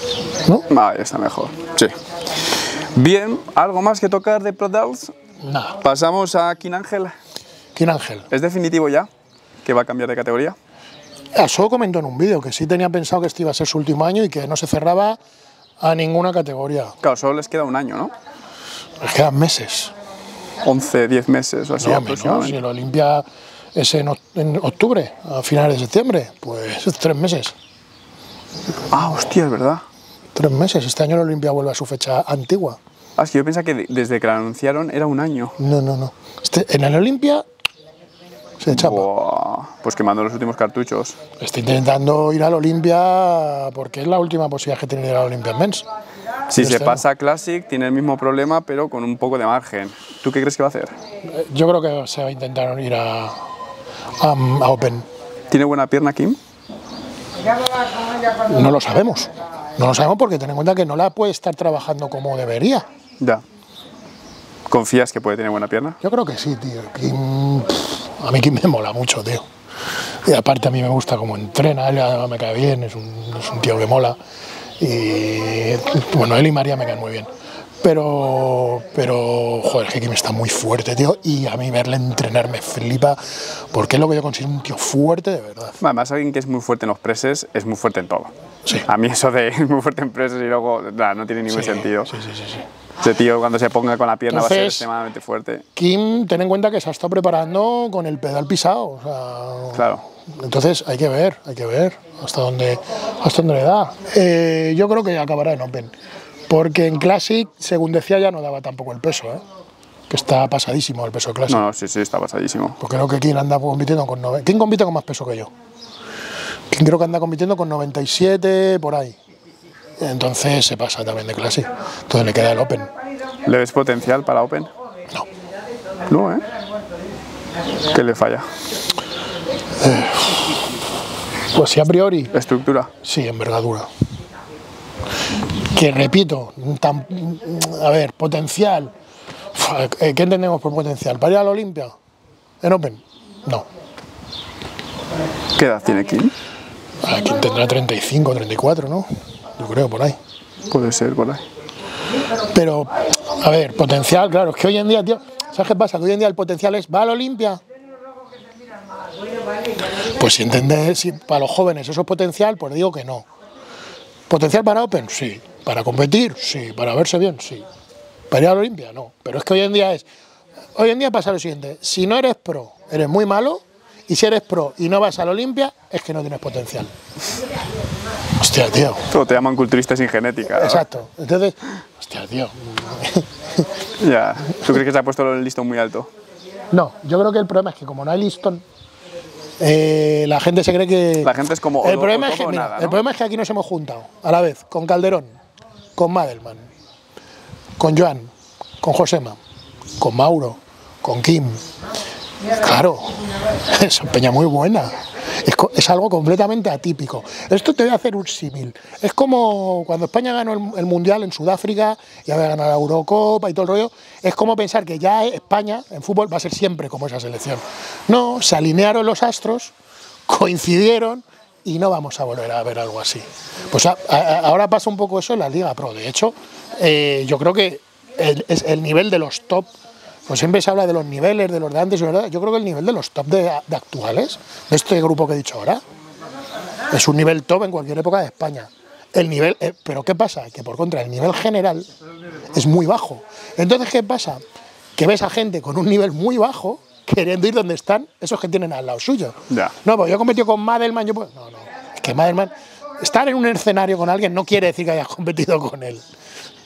¿No? Ahí está mejor. Sí. Bien, ¿algo más que tocar de Prodals? Nada. Pasamos a King Ángel. ¿Quién Ángel? ¿Es definitivo ya que va a cambiar de categoría? Eso comentó en un vídeo que sí tenía pensado que este iba a ser su último año y que no se cerraba a ninguna categoría. Claro, solo les queda un año, ¿no? Les quedan meses. 11, 10 meses o así No, menos. Si el Olimpia es en, oc- en octubre, a finales de septiembre, pues es tres meses. Ah, hostia, es verdad. Tres meses. Este año el Olimpia vuelve a su fecha antigua. Ah, es que yo pensaba que de- desde que la anunciaron era un año. No, no, no. Este- en el Olimpia se chapa. Buah, pues quemando los últimos cartuchos. Está intentando ir al Olimpia porque es la última posibilidad que tiene de ir al Olimpia Men's. Si Pero se este pasa a Classic, tiene el mismo problema, pero con un poco de margen. ¿Tú qué crees que va a hacer? Eh, Yo creo que se va a intentar ir a, a, a Open. ¿Tiene buena pierna Kim? No lo sabemos. No lo sabemos porque ten en cuenta que no la puede estar trabajando como debería. Ya. ¿Confías que puede tener buena pierna? Yo creo que sí, tío. Kim, pff, a mí Kim me mola mucho, tío. Y aparte a mí me gusta cómo entrena, él me cae bien, es un, es un tío que mola. Y bueno, él y María me caen muy bien. Pero, pero, joder, Kim está muy fuerte, tío. Y a mí verle entrenar me flipa, porque es lo que yo considero un tío fuerte de verdad. Además, alguien que es muy fuerte en los presses es muy fuerte en todo. Sí. A mí eso de muy fuerte en presses y luego nah, no tiene ningún Sí, sentido. Sí, sí, sí, sí. Ese tío cuando se ponga con la pierna va a ser Entonces- extremadamente fuerte. Kim, ten en cuenta que se ha estado preparando con el pedal pisado. O sea, Claro. Entonces hay que ver, hay que ver hasta dónde, hasta dónde le da. Eh, yo creo que acabará en Open, porque en Classic, según decía, ya no daba tampoco el peso, ¿eh? que está pasadísimo el peso Classic. No, sí, sí, está pasadísimo. Pues creo que King anda compitiendo con... nove- ¿Quién compite con más peso que yo? King creo que anda compitiendo con 97, por ahí. Entonces se pasa también de Classic. Entonces le queda el Open. ¿Le ves potencial para Open? No. No, ¿eh? ¿Qué le falla? Pues sí, a priori, ¿Estructura? Sí, envergadura. Que repito, tan- a ver, potencial. Eh, ¿Qué entendemos por potencial? ¿Para ir a la Olimpia? ¿En Open? No. ¿Qué edad tiene Kim? Aquí tendrá 35, 34, ¿no? Yo creo, por ahí. Puede ser por ahí. Pero, a ver, potencial, claro, es que hoy en día, tío, ¿sabes qué pasa? Que hoy en día el potencial es, ¿va a la Olimpia? Pues si entendés, si para los jóvenes eso es potencial, pues digo que no. ¿Potencial para Open? Sí. ¿Para competir? Sí. ¿Para verse bien? Sí. ¿Para ir a la Olimpia? No. Pero es que hoy en día es, hoy en día pasa lo siguiente, si no eres pro, eres muy malo, y si eres pro y no vas a la Olimpia, es que no tienes potencial. Hostia, tío. Todo te llaman culturista sin genética. ¿no? Exacto. Entonces, hostia, tío. Ya. ¿Tú crees que se ha puesto el listón muy alto? No, yo creo que el problema es que como no hay listón, eh, la gente se cree que... La gente es como El problema, o es que, mira, nada, el problema es que aquí nos hemos juntado a la vez con Calderón, con Madelman, con Joan, con Josema, con Mauro, con Kim. Claro, es peña muy buena. Es, algo completamente atípico. Esto te voy a hacer un símil. Es como cuando España ganó el, Mundial en Sudáfrica y había ganado la Eurocopa y todo el rollo. Es como pensar que ya España en fútbol va a ser siempre como esa selección. No, se alinearon los astros, coincidieron y no vamos a volver a ver algo así. Pues ahora pasa un poco eso en la Liga Pro. De hecho, eh, yo creo que el nivel de los top, pues siempre se habla de los niveles, de los de antes, ¿verdad? yo creo que el nivel de los top de, de actuales, de este grupo que he dicho ahora, es un nivel top en cualquier época de España. El nivel, eh, pero ¿qué pasa? Que por contra el nivel general es muy bajo. Entonces, ¿qué pasa? Que ves a gente con un nivel muy bajo queriendo ir donde están esos que tienen al lado suyo. Ya. No, pues yo he competido con Madelman, yo puedo- No, no. Es que Madelman, estar en un escenario con alguien no quiere decir que hayas competido con él.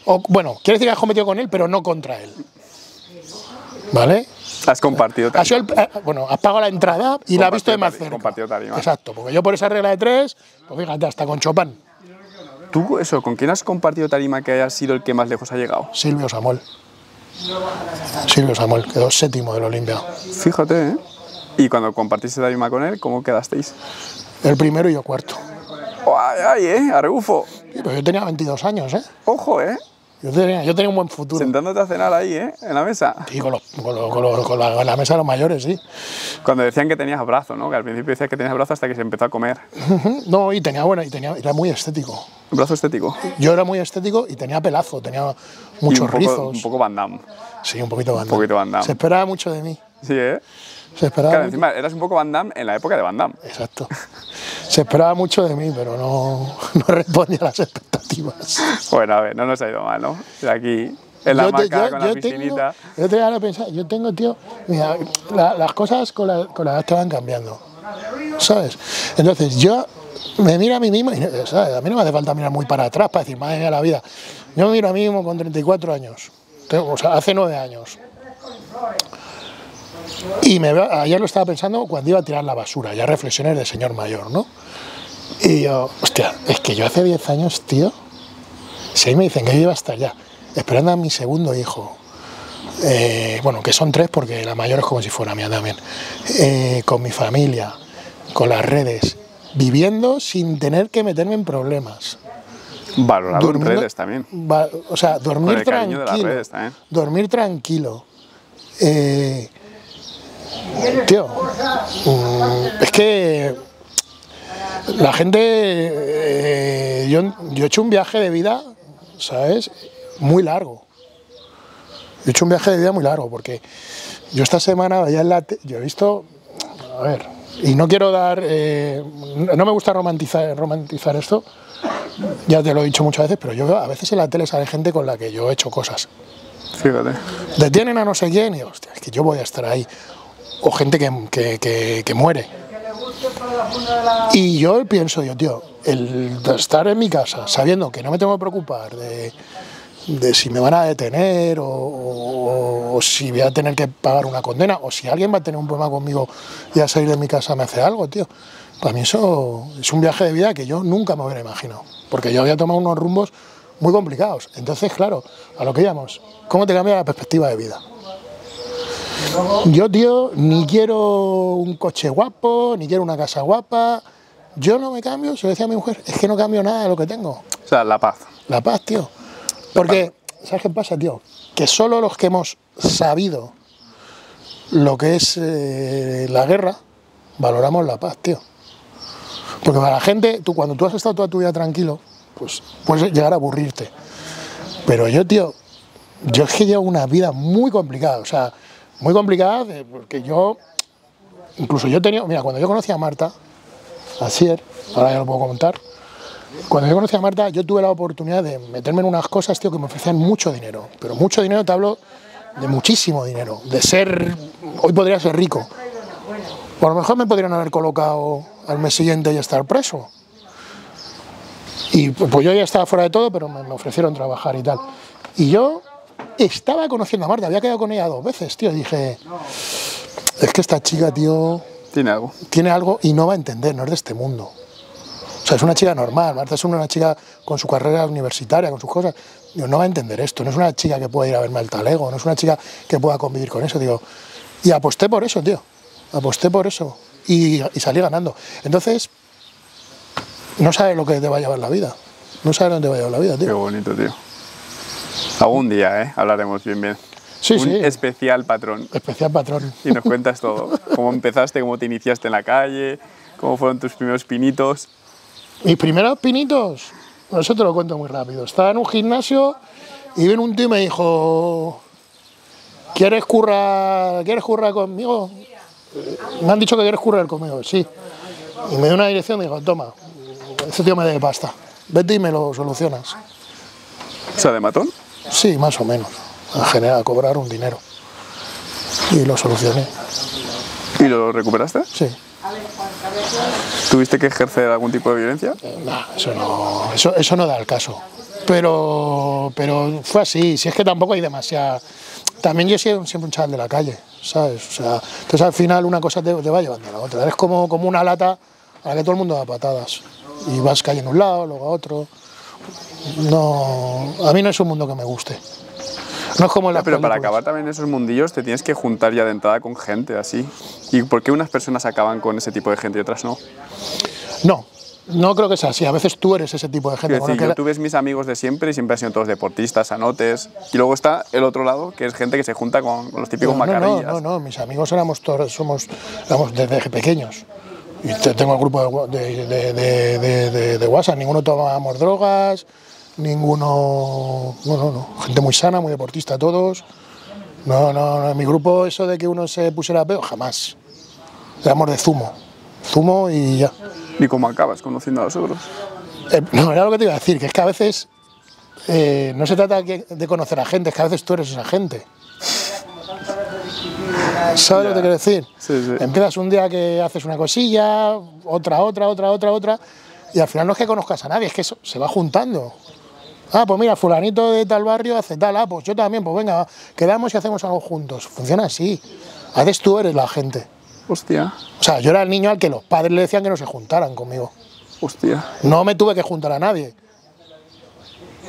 O, bueno, quiere decir que has competido con él, pero no contra él. ¿Vale? Has compartido el- eh, bueno, has pagado la entrada y la has visto de más cerca. compartido tarima. Exacto, porque yo por esa regla de tres, pues fíjate, hasta con Chopin, ¿Tú eso, con quién has compartido tarima que haya sido el que más lejos ha llegado? Silvio Samuel. Silvio Samuel, quedó séptimo del Olimpia. Fíjate, ¿eh? Y cuando compartiste tarima con él, ¿cómo quedasteis? El primero y yo cuarto. Oh, ¡Ay, ay, eh! Argufo. Sí, pero yo tenía 22 años, ¿eh? Ojo, ¿eh? Yo tenía, yo tenía un buen futuro. Sentándote a cenar ahí, ¿eh? En la mesa. Sí, con, los- con los- con los- con la, con la mesa de los mayores, sí. Cuando decían que tenías brazo, ¿no? Que al principio decías que tenías brazo hasta que se empezó a comer. No, y tenía buena, y tenía, era muy estético. Brazo estético. Yo era muy estético y tenía pelazo, tenía Y muchos un poco, rizos. un poco Van Damme. Sí, un poquito Van Damme. poquito Van Damme. Se esperaba mucho de mí. Sí, ¿eh? Se esperaba Claro, encima eras un poco Van Damme en la época de Van Damme. Exacto. Se esperaba mucho de mí, pero no, no respondía a las expectativas. Bueno, a ver, no nos ha ido mal, ¿no? De aquí, en la Yo te- yo- con la tengo- piscinita. yo te voy a pensar, yo tengo, tío, mira, la- las cosas con la, con la edad te van cambiando, ¿sabes? Entonces yo me miro a mí mismo, y, ¿sabes? a mí no me hace falta mirar muy para atrás para decir, madre mía, la vida. Yo me miro a mí mismo con 34 años, tengo- o sea, hace 9 años. Y me ayer lo estaba pensando cuando iba a tirar la basura, ya reflexiones de señor mayor, ¿no? Y yo, hostia, es que yo hace 10 años, tío, si ahí me dicen que yo iba a estar ya esperando a mi segundo hijo, eh, bueno, que son tres porque la mayor es como si fuera mía también, eh, con mi familia, con las redes, viviendo sin tener que meterme en problemas. En Durmiendo- redes también. Va- o sea, dormir las tranquilo. redes. Dormir tranquilo. Eh, tío, mm, es que la gente. eh, yo, yo he hecho un viaje de vida, ¿sabes? Muy largo. He hecho un viaje de vida muy largo porque yo esta semana veía en la yo he visto, a ver, y no quiero dar, eh, no me gusta romantizar, romantizar esto, ya te lo he dicho muchas veces, pero yo veo, a veces en la tele sale gente con la que yo he hecho cosas. Fíjate. Detienen a no sé quién y hostia, es que yo voy a estar ahí. O gente que, que- que- muere. Y yo pienso, yo, tío, el estar en mi casa sabiendo que no me tengo que preocupar de, de si me van a detener o si voy a tener que pagar una condena o si alguien va a tener un problema conmigo y a salir de mi casa me hace algo, tío. Para mí eso es un viaje de vida que yo nunca me hubiera imaginado, porque yo había tomado unos rumbos muy complicados. Entonces, claro, a lo que íbamos, ¿cómo te cambia la perspectiva de vida? Yo, tío, ni quiero un coche guapo, ni quiero una casa guapa. Yo no me cambio, se lo decía a mi mujer, es que no cambio nada de lo que tengo. O sea, la paz. La paz, tío. Porque, ¿sabes qué pasa, tío? Que solo los que hemos sabido lo que es eh, la guerra, valoramos la paz, tío. Porque para la gente, tú cuando tú has estado toda tu vida tranquilo, pues puedes llegar a aburrirte. Pero yo, tío, yo es que llevo una vida muy complicada, o sea, muy complicada porque yo, incluso yo tenido, mira, cuando yo conocí a Marta, Asier, ahora ya lo puedo contar, cuando yo conocí a Marta, yo tuve la oportunidad de meterme en unas cosas, tío, que me ofrecían mucho dinero. Pero mucho dinero, te hablo de muchísimo dinero. De ser, hoy podría ser rico. O a lo mejor me podrían haber colocado al mes siguiente y estar preso. Y pues yo ya estaba fuera de todo, pero me ofrecieron trabajar y tal. Y yo estaba conociendo a Marta, había quedado con ella dos veces, tío. Dije, es que esta chica, tío, Tiene algo. tiene algo y no va a entender, no es de este mundo. O sea, es una chica normal, Marta es una chica con su carrera universitaria, con sus cosas. Digo, no va a entender esto, no es una chica que pueda ir a verme al talego, no es una chica que pueda convivir con eso, digo. Y aposté por eso, tío. Aposté por eso. Y, y salí ganando. Entonces, no sabes lo que te va a llevar la vida. No sabes dónde te va a llevar la vida, Qué tío. bonito, tío. Algún día, ¿eh? Hablaremos bien, bien. Sí, Un sí. especial patrón. Especial patrón. Y nos cuentas todo. Cómo empezaste, cómo te iniciaste en la calle, cómo fueron tus primeros pinitos. Mis primeros pinitos, bueno, eso te lo cuento muy rápido. Estaba en un gimnasio y vino un tío y me dijo, ¿quieres currar, ¿quieres currar conmigo? Eh, Me han dicho que quieres currar conmigo, sí. Y me dio una dirección y dijo, toma, ese tío me debe pasta, vete y me lo solucionas. O sea, de matón. Sí, más o menos, a generar, a cobrar un dinero. Y lo solucioné, ¿Y lo recuperaste? sí. ¿Tuviste que ejercer algún tipo de violencia? Nah, eso no, eso, eso no da el caso. Pero, pero fue así, si es que tampoco hay demasiada... También yo he sido siempre un chaval de la calle, ¿sabes? O sea, entonces al final una cosa te, te va llevando a la otra. Eres como, como una lata a la que todo el mundo da patadas. Y vas cayendo a un lado, luego a otro. No, a mí no es un mundo que me guste. No es como en las Pero para películas. acabar también en esos mundillos te tienes que juntar ya de entrada con gente así. ¿Y por qué unas personas acaban con ese tipo de gente y otras no? No, no creo que sea así. A veces tú eres ese tipo de gente. El decir, que yo la- tú ves mis amigos de siempre y siempre han sido todos deportistas, sanotes. Y luego está el otro lado, que es gente que se junta con, con los típicos no, no, macarrillas. no, no, mis amigos éramos todos, somos éramos desde pequeños. Y te- tengo el grupo de, de, de, de, WhatsApp, ninguno tomábamos drogas, ninguno. No, no, no. Gente muy sana, muy deportista todos. No, no, no, en mi grupo eso de que uno se pusiera pedo, jamás. Éramos de zumo. Zumo y ya. ¿Y cómo acabas conociendo a los otros? Eh, no, era lo que te iba a decir, que es que a veces eh, no se trata de conocer a gente, es que a veces tú eres esa gente. ¿Sabes lo que te quiero decir? Sí, sí. Empiezas un día que haces una cosilla, otra, otra, otra, otra, otra, y al final no es que conozcas a nadie, es que eso se va juntando. Ah, pues mira, fulanito de tal barrio hace tal, ah, pues yo también, pues venga, quedamos y hacemos algo juntos. Funciona así. A veces tú eres la gente. Hostia, O sea, yo era el niño al que los padres le decían que no se juntaran conmigo. hostia. No me tuve que juntar a nadie.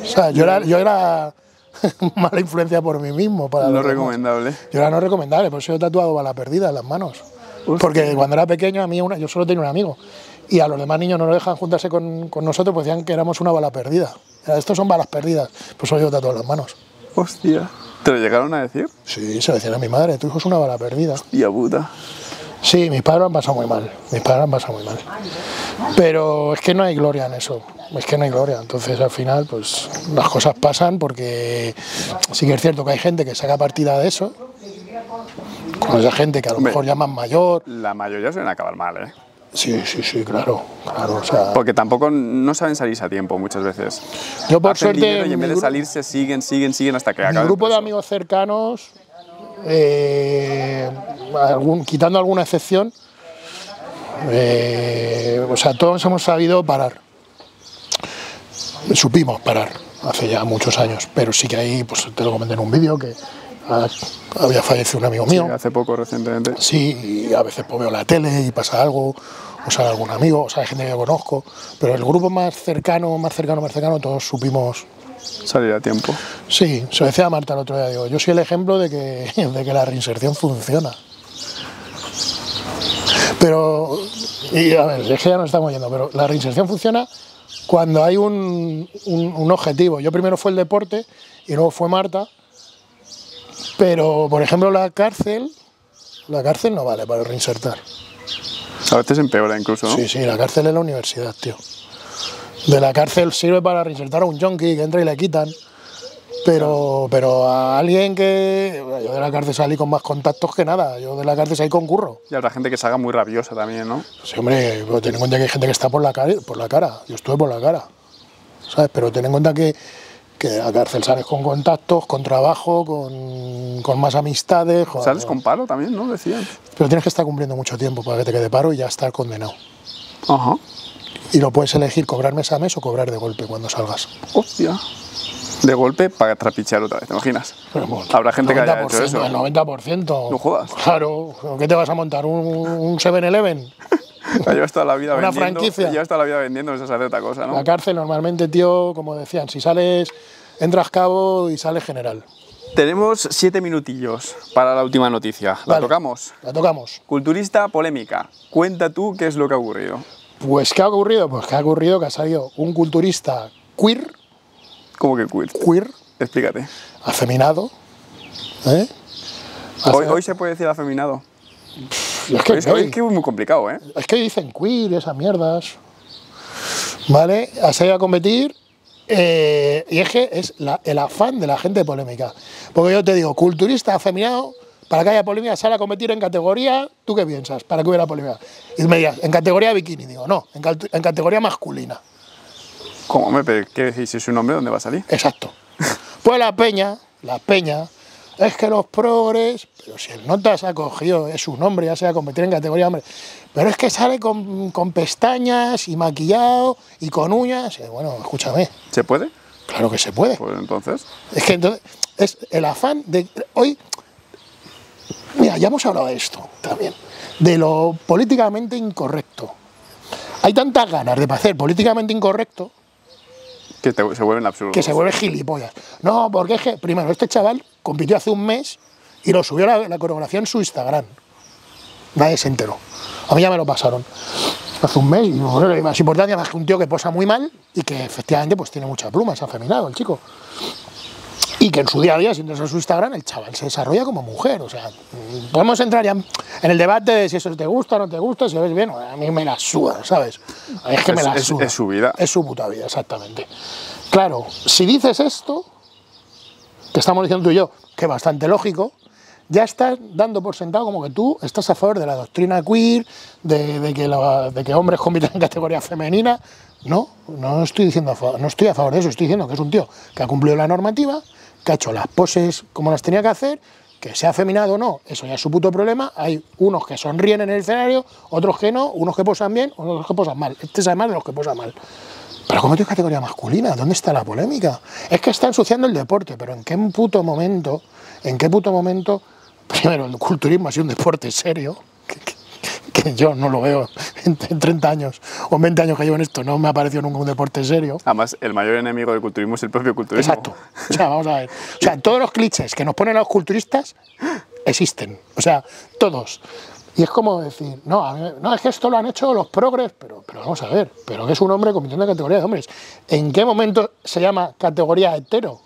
O sea, yo era, yo era mala influencia por mí mismo. Para No demás. recomendable. Yo era no recomendable, por eso yo he tatuado bala perdida en las manos. Hostia. Porque cuando era pequeño, a mí una, yo solo tenía un amigo. Y a los demás niños no nos dejan juntarse con, con nosotros, pues decían que éramos una bala perdida. Estos son balas perdidas. Pues solo yo tatuado en las manos. Hostia. ¿Te lo llegaron a decir? Sí, se lo decían a mi madre, tu hijo es una bala perdida. Tía puta. Sí, mis padres han pasado muy mal. Mis padres han pasado muy mal. Pero es que no hay gloria en eso. Es que no hay gloria. Entonces, al final, pues las cosas pasan porque sí que es cierto que hay gente que saca partida de eso. Con esa gente que a lo Hombre. mejor más mayor. La mayoría suelen acabar mal, ¿eh? Sí, sí, sí, claro. claro o sea, Porque tampoco no saben salirse a tiempo muchas veces. yo por Hacen suerte. y en vez de salirse siguen, siguen, siguen hasta que mi acaben. grupo de amigos cercanos, eh, algún- quitando alguna excepción, Eh, o sea, todos hemos sabido parar. Supimos parar hace ya muchos años, pero sí que ahí, pues te lo comenté en un vídeo que había fallecido un amigo mío. Sí, hace poco, recientemente. Sí, y a veces pues, veo la tele y pasa algo, o sale algún amigo, o sea, hay gente que yo conozco, pero el grupo más cercano, más cercano, más cercano, todos supimos Salir a tiempo. Sí, se lo decía a Marta el otro día, digo, yo soy el ejemplo de que, de que la reinserción funciona. Pero, y a ver, es que ya nos estamos yendo, pero la reinserción funciona cuando hay un, un- un objetivo. Yo primero fue el deporte y luego fue Marta, pero por ejemplo la cárcel, la cárcel no vale para reinsertar. A veces empeora incluso, ¿no? Sí, sí, la cárcel es la universidad, tío. De la cárcel sirve para reinsertar a un junkie que entra y le quitan. Pero, pero a alguien que. Yo de la cárcel salí con más contactos que nada. Yo de la cárcel salí con curro. Y habrá gente que salga muy rabiosa también, ¿no? Sí, hombre, pero ten en cuenta que hay gente que está por la cara. Por la cara. Yo estuve por la cara. ¿Sabes? Pero ten en cuenta que, que la cárcel sales con contactos, con trabajo, con, con más amistades. joder, Sales con palo también, ¿no? Decían. Pero tienes que estar cumpliendo mucho tiempo para que te quede paro y ya estar condenado. Ajá. Y lo puedes elegir cobrar mes a mes o cobrar de golpe cuando salgas. Hostia. De golpe para trapichear otra vez, ¿te imaginas? Bueno, Habrá gente que haya hecho 90%, eso. El 90%. No jodas. Claro. ¿Qué te vas a montar? ¿Un, un 7-Eleven? La llevas toda la vida Una vendiendo. franquicia. Llevas toda la vida vendiendo, eso es hacer otra cosa, ¿no? La cárcel normalmente, tío, como decían, si sales, entras cabo y sales general. Tenemos siete minutillos para la última noticia. ¿La Vale. tocamos? La tocamos. Culturista polémica. Cuenta tú qué es lo que ha ocurrido. Pues, ¿qué ha ocurrido? Pues que ha ocurrido que ha salido un culturista queer, ¿Cómo que queer? queer, Explícate. afeminado, ¿eh? Hoy, se puede decir afeminado. Es que es, hoy gay. es que es muy complicado, ¿eh? Es que dicen queer esas mierdas. ¿Vale? Ha salido a competir. eh, y es que es la- el afán de la gente polémica. Porque yo te digo, culturista afeminado, para que haya polémica, sale a competir en categoría. ¿Tú qué piensas? Para que hubiera polémica. Y me digas, en categoría bikini. Digo, no, en, categoría masculina. ¿Cómo me ¿Qué decís? Si es un hombre, ¿dónde va a salir? Exacto. Pues la peña, la peña, es que los progres, pero si el nota se ha cogido, es un hombre, ya sea competir en categoría hombre, pero es que sale con, con pestañas y maquillado y con uñas. Eh, Bueno, escúchame, ¿Se puede? claro que se puede. Pues entonces. Es que entonces, es el afán de. Hoy. Mira, ya hemos hablado de esto también, de lo políticamente incorrecto. Hay tantas ganas de hacer políticamente incorrecto Que te- se vuelven absurdos. que se vuelve gilipollas. No, porque es que, primero, este chaval compitió hace un mes y lo subió la, la coreografía en su Instagram. Nadie se enteró. A mí ya me lo pasaron. Hace un mes y no más importancia más que un tío que posa muy mal y que efectivamente pues tiene mucha pluma, es afeminado el chico. Y que en su día a día, si entras en su Instagram, el chaval se desarrolla como mujer. O sea, podemos entrar ya en el debate de si eso te gusta o no te gusta, si lo ves bien, a mí me la suda, ¿sabes? A mí es que me Es- la es- suda. es su vida. Es su puta vida, exactamente. Claro, si dices esto, que estamos diciendo tú y yo, que es bastante lógico, ya estás dando por sentado como que tú estás a favor de la doctrina queer, de, de que, la- de que hombres compiten en categoría femenina. No, no estoy, diciendo a favor, no estoy a favor de eso, estoy diciendo que es un tío que ha cumplido la normativa, que ha hecho las poses como las tenía que hacer, que sea afeminado o no, eso ya es su puto problema. Hay unos que sonríen en el escenario, otros que no, unos que posan bien, otros que posan mal. Este es además de los que posan mal. Pero como es categoría masculina, ¿dónde está la polémica? Es que está ensuciando el deporte, pero ¿en qué puto momento, en qué puto momento, primero, el culturismo ha sido un deporte serio, que, yo no lo veo en, en 30 años o en 20 años que llevo en esto, no me ha parecido nunca un deporte serio. Además, el mayor enemigo del culturismo es el propio culturismo. Exacto. O sea, vamos a ver. O sea, todos los clichés que nos ponen los culturistas existen. O sea, todos. Y es como decir, no, a mí- no, es que esto lo han hecho los progres, pero, pero vamos a ver, pero que es un hombre compitiendo en categoría de hombres. ¿En qué momento se llama categoría hetero?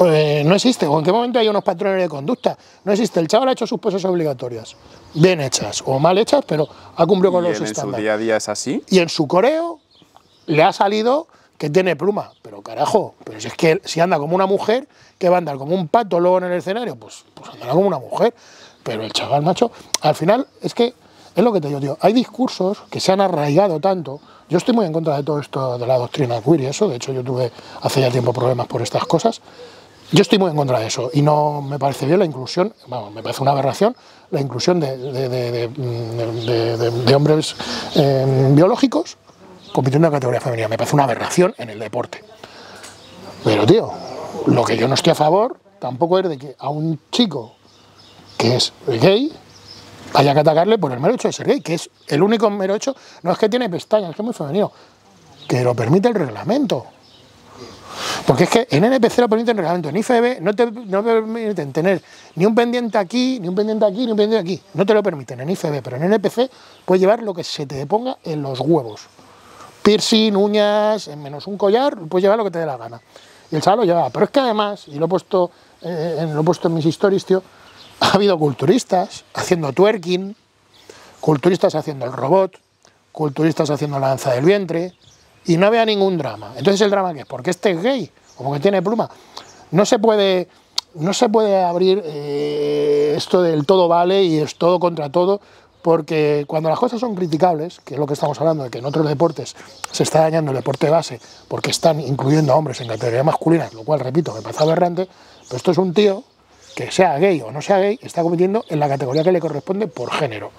Eh, no existe. ¿O en qué momento hay unos patrones de conducta? No existe. El chaval ha hecho sus poses obligatorias. Bien hechas o mal hechas, pero ha cumplido con los él en su estándares. día a día es así. Y en su coreo le ha salido que tiene pluma. Pero carajo, pero si es que si anda como una mujer, que va a andar como un pato luego en el escenario, pues, pues andará como una mujer. Pero el chaval, macho, al final es que es lo que te digo, tío. Hay discursos que se han arraigado tanto. Yo estoy muy en contra de todo esto de la doctrina queer y eso. De hecho, yo tuve hace ya tiempo problemas por estas cosas. Yo estoy muy en contra de eso y no me parece bien la inclusión, vamos, me parece una aberración la inclusión de hombres eh, biológicos compitiendo en la categoría femenina. Me parece una aberración en el deporte. Pero, tío, lo que yo no estoy a favor tampoco es de que a un chico que es gay haya que atacarle por el mero hecho de ser gay, que es el único mero hecho, no es que tiene pestañas, es que es muy femenino, que lo permite el reglamento. Porque es que en NPC lo permite el reglamento, en IFB no te, no te permiten tener ni un pendiente aquí, ni un pendiente aquí, ni un pendiente aquí. No te lo permiten en IFB, pero en NPC puedes llevar lo que se te ponga en los huevos. Piercing, uñas, en menos un collar, puedes llevar lo que te dé la gana. Y el chaval lo llevaba. Pero es que además, y lo he puesto, eh, lo he puesto en mis stories, tío, ha habido culturistas haciendo twerking, culturistas haciendo el robot, culturistas haciendo la danza del vientre, y no había ningún drama. Entonces el drama qué es, porque este es gay, o porque tiene pluma. No se puede, no se puede abrir eh, esto del todo vale y es todo contra todo, porque cuando las cosas son criticables, que es lo que estamos hablando, de que en otros deportes se está dañando el deporte base porque están incluyendo a hombres en categoría masculina, lo cual, repito, me parece aberrante, pero esto es un tío que sea gay o no sea gay, está compitiendo en la categoría que le corresponde por género.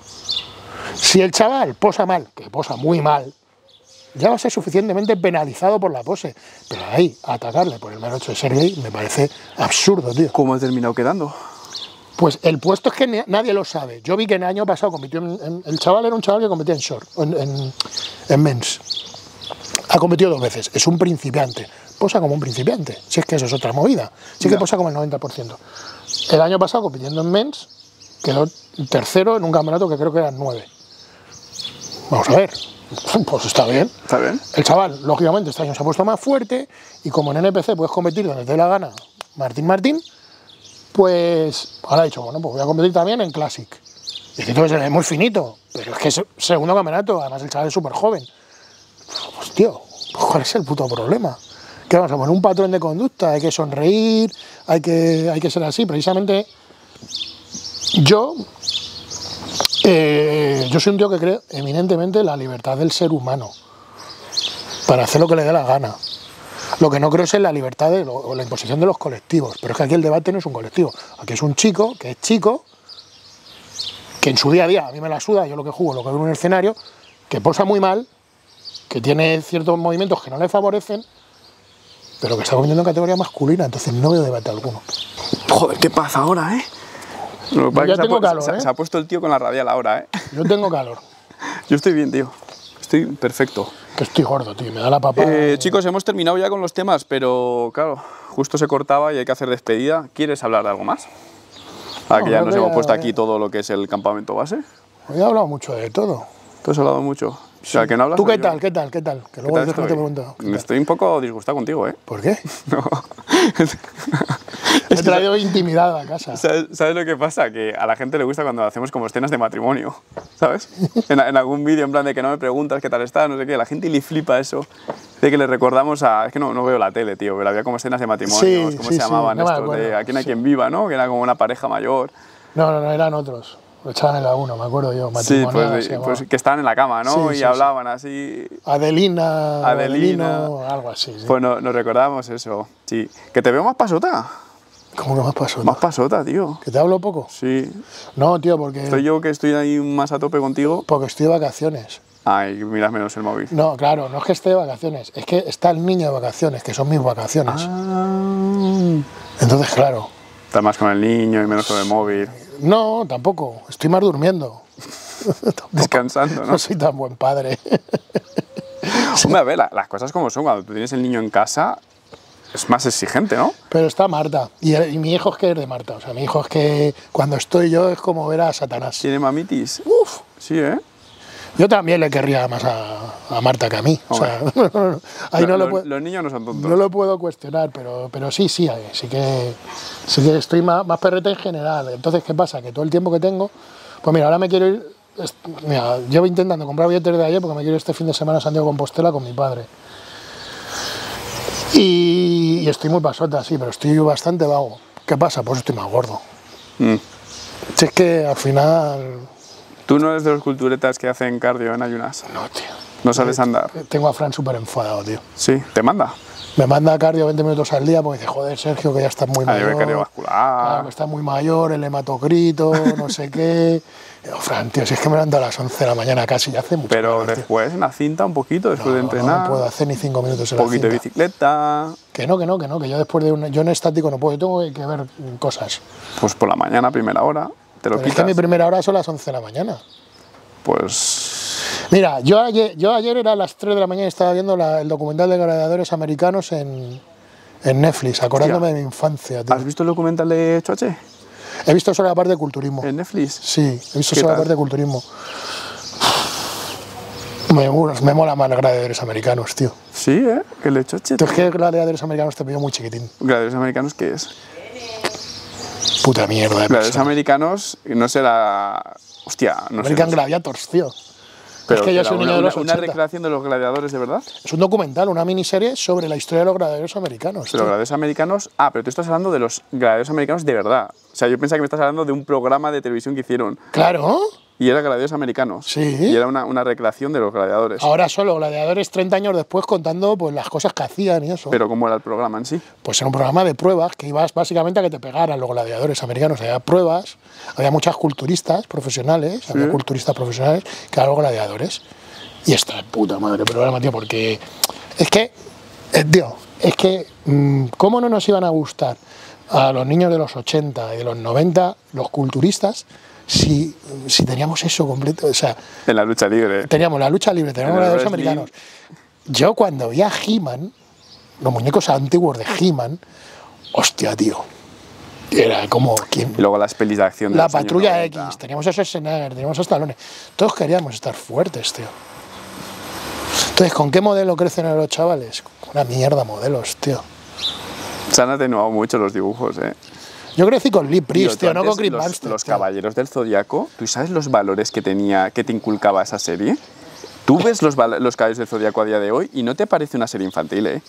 Si el chaval posa mal, que posa muy mal, ya va a ser suficientemente penalizado por la pose. Pero ahí, atacarle por el mero hecho de ser gay, me parece absurdo, tío. ¿Cómo ha terminado quedando? Pues el puesto es que nadie lo sabe. Yo vi que el año pasado compitió en, en- el chaval era un chaval que competía en short, en, en, en men's. Ha competido dos veces. Es un principiante. Posa como un principiante. Si es que eso es otra movida. Sí que Ya. posa como el 90%. El año pasado compitiendo en men's quedó tercero en un campeonato que creo que eran nueve. Vamos a ver. Pues está bien. ¿Está bien? El chaval, lógicamente, este año se ha puesto más fuerte y como en NPC puedes competir donde te dé la gana, Martín Martín, pues ahora ha dicho, bueno, pues voy a competir también en Classic. Y que es muy finito, pero es que es segundo campeonato, además el chaval es súper joven. Pues tío, pues, ¿cuál es el puto problema? ¿Qué vamos a poner? Un patrón de conducta, hay que sonreír, hay que, hay que ser así. Precisamente yo eh, yo soy un tío que cree eminentemente en la libertad del ser humano para hacer lo que le dé la gana. Lo que no creo es en la libertad de o la imposición de los colectivos. Pero es que aquí el debate no es un colectivo. Aquí es un chico que es chico, que en su día a día, a mí me la suda, yo lo que juego, lo que veo en un escenario, que posa muy mal, que tiene ciertos movimientos que no le favorecen, pero que está compitiendo en categoría masculina. Entonces no veo debate alguno. Joder, ¿qué pasa ahora, eh? Que Ya que se tengo pu- calor, se, ¿eh? se ha puesto el tío con la radial ahora, eh. Yo tengo calor, Yo estoy bien, tío. Estoy perfecto. que estoy gordo, tío, me da la papada. Eh, chicos, hemos terminado ya con los temas, pero claro, justo se cortaba y hay que hacer despedida. ¿Quieres hablar de algo más? Aquí No, ya nos que hemos ya- puesto aquí todo lo que es el campamento base. Hoy he hablado mucho de todo. Tú has hablado mucho. O sea, que no hablas ¿Tú qué yo. tal? ¿Qué tal? ¿Qué tal? Que ¿Qué luego tal dices que te estoy? pregunto. ¿Qué? Estoy un poco disgustado contigo, ¿eh? ¿Por qué? No. He traído intimidad a casa. ¿Sabes, sabes lo que pasa? Que a la gente le gusta cuando hacemos como escenas de matrimonio, ¿sabes? En, en algún vídeo, en plan de que no me preguntas qué tal está, no sé qué, la gente le flipa eso. De que le recordamos a... Es que no, no veo la tele, tío, pero había como escenas de matrimonio, Sí, ¿cómo sí, se sí, llamaban no me estos? de Aquí no hay sí. quien viva, ¿no? Que era como una pareja mayor. No, no, no, eran otros. Lo echaban en la 1, me acuerdo yo. Sí, matrimonial, pues, pues que estaban en la cama, ¿no? Sí, y sí, sí. hablaban así. Adelina, Adelina. Adelino, algo así. sí. Pues no- nos recordábamos eso. Sí. Que te veo más pasota. ¿Cómo que más pasó? Más pasota, tío. ¿Que te hablo poco? Sí. No, tío, porque Estoy yo que estoy ahí más a tope contigo. porque estoy de vacaciones. Ay, miras menos el móvil. No, claro, no es que esté de vacaciones, es que está el niño de vacaciones, que son mis vacaciones. Ah. Entonces, claro, Estás más con el niño y menos con el móvil. No, tampoco, estoy más durmiendo. Descansando, ¿no? No soy tan buen padre. Hombre, a ver, la- las cosas como son. Cuando tú tienes el niño en casa, es más exigente, ¿no? Pero está Marta. Y, y mi hijo es que es de Marta. O sea, mi hijo es que cuando estoy yo es como ver a Satanás. Tiene mamitis. Uf. Sí, ¿eh? Yo también le querría más a, a Marta que a mí. O sea, ahí no Lo- lo, puedo, los niños no son tontos. no lo puedo cuestionar, pero, pero sí, sí, ahí, sí que, sí que estoy más, más perreta en general. Entonces, ¿qué pasa? Que todo el tiempo que tengo, pues mira, ahora me quiero ir, mira, llevo intentando comprar billetes de ayer porque me quiero ir este fin de semana a Santiago Compostela con mi padre. Y, y estoy muy pasota, sí, pero estoy bastante vago. ¿Qué pasa? Pues estoy más gordo. Mm. Si es que al final, Tú no eres de los culturetas que hacen cardio en ayunas. no, tío. No sabes andar. Tengo a Fran súper enfadado, tío. Sí, te manda. Me manda cardio 20 minutos al día porque dice, joder, Sergio, que ya estás muy A nivel mayor. cardiovascular. Claro, está muy mayor, el hematocrito, no sé qué. Digo, Fran, tío, si es que me levanto a las 11 de la mañana casi, ya hace mucho Pero calor, tío. después en la cinta un poquito, después de No, entrenar. No puedo hacer ni 5 minutos en un la poquito de cinta. bicicleta. Que no, que no, que no, que yo después de un... Yo en estático no puedo, yo tengo que ver cosas. Pues por la mañana, primera hora, te lo Pero es que quitas. mi primera hora son las 11 de la mañana. Pues Mira, yo ayer, yo ayer era a las 3 de la mañana y estaba viendo la- el documental de gladiadores americanos en, en Netflix, acordándome Hostia. de mi infancia, tío. ¿Has visto el documental de Choche He visto solo la parte de culturismo. en Netflix? Sí, he visto ¿Qué solo la parte de culturismo. Me, me mola más gladiadores americanos, tío. Sí, ¿eh? Que el de Choche. Es que gladiadores americanos te pillo muy chiquitín. Gladiadores americanos, ¿qué es? Puta mierda de americanos no será. Hostia, no American sé. Gladiators, tío. Pero es que yo soy un niño una, de los una- una 80. recreación de los gladiadores de verdad. Es un documental, una miniserie sobre la historia de los gladiadores americanos. Pero tío. gladiadores americanos. Ah, pero tú estás hablando de los gladiadores americanos de verdad. O sea, yo pensaba que me estás hablando de un programa de televisión que hicieron. Claro. Y era gladiadores americanos. Sí. Y era una, una recreación de los gladiadores. Ahora solo gladiadores 30 años después contando pues, las cosas que hacían y eso. Pero ¿cómo era el programa en sí? Pues era un programa de pruebas que ibas básicamente a que te pegaran los gladiadores americanos. Había pruebas, había muchas culturistas profesionales, había culturistas profesionales que eran los gladiadores. Y esta puta madre programa, tío, porque es que, eh, tío, es que, mm, ¿cómo no nos iban a gustar a los niños de los 80 y de los 90 los culturistas si, si teníamos eso completo? O sea, En la lucha libre. teníamos la lucha libre, teníamos wrestling. americanos. Yo cuando vi a He-Man, los muñecos antiguos de He-Man, hostia, tío. Era como quien, Y luego las pelis de acción. de la los años patrulla 90. X, teníamos a Schwarzenegger, teníamos a Stallone. Todos queríamos estar fuertes, tío. Entonces, ¿con qué modelo crecen ahora los chavales? Con una mierda modelos, tío. Se han atenuado mucho los dibujos, ¿eh? Yo crecí con Lee Priest, tío, no con Green los, los caballeros del Zodiaco, ¿tú sabes los valores que tenía, que te inculcaba esa serie? Tú ves los, caballeros del Zodiaco a día de hoy y no te parece una serie infantil, ¿eh?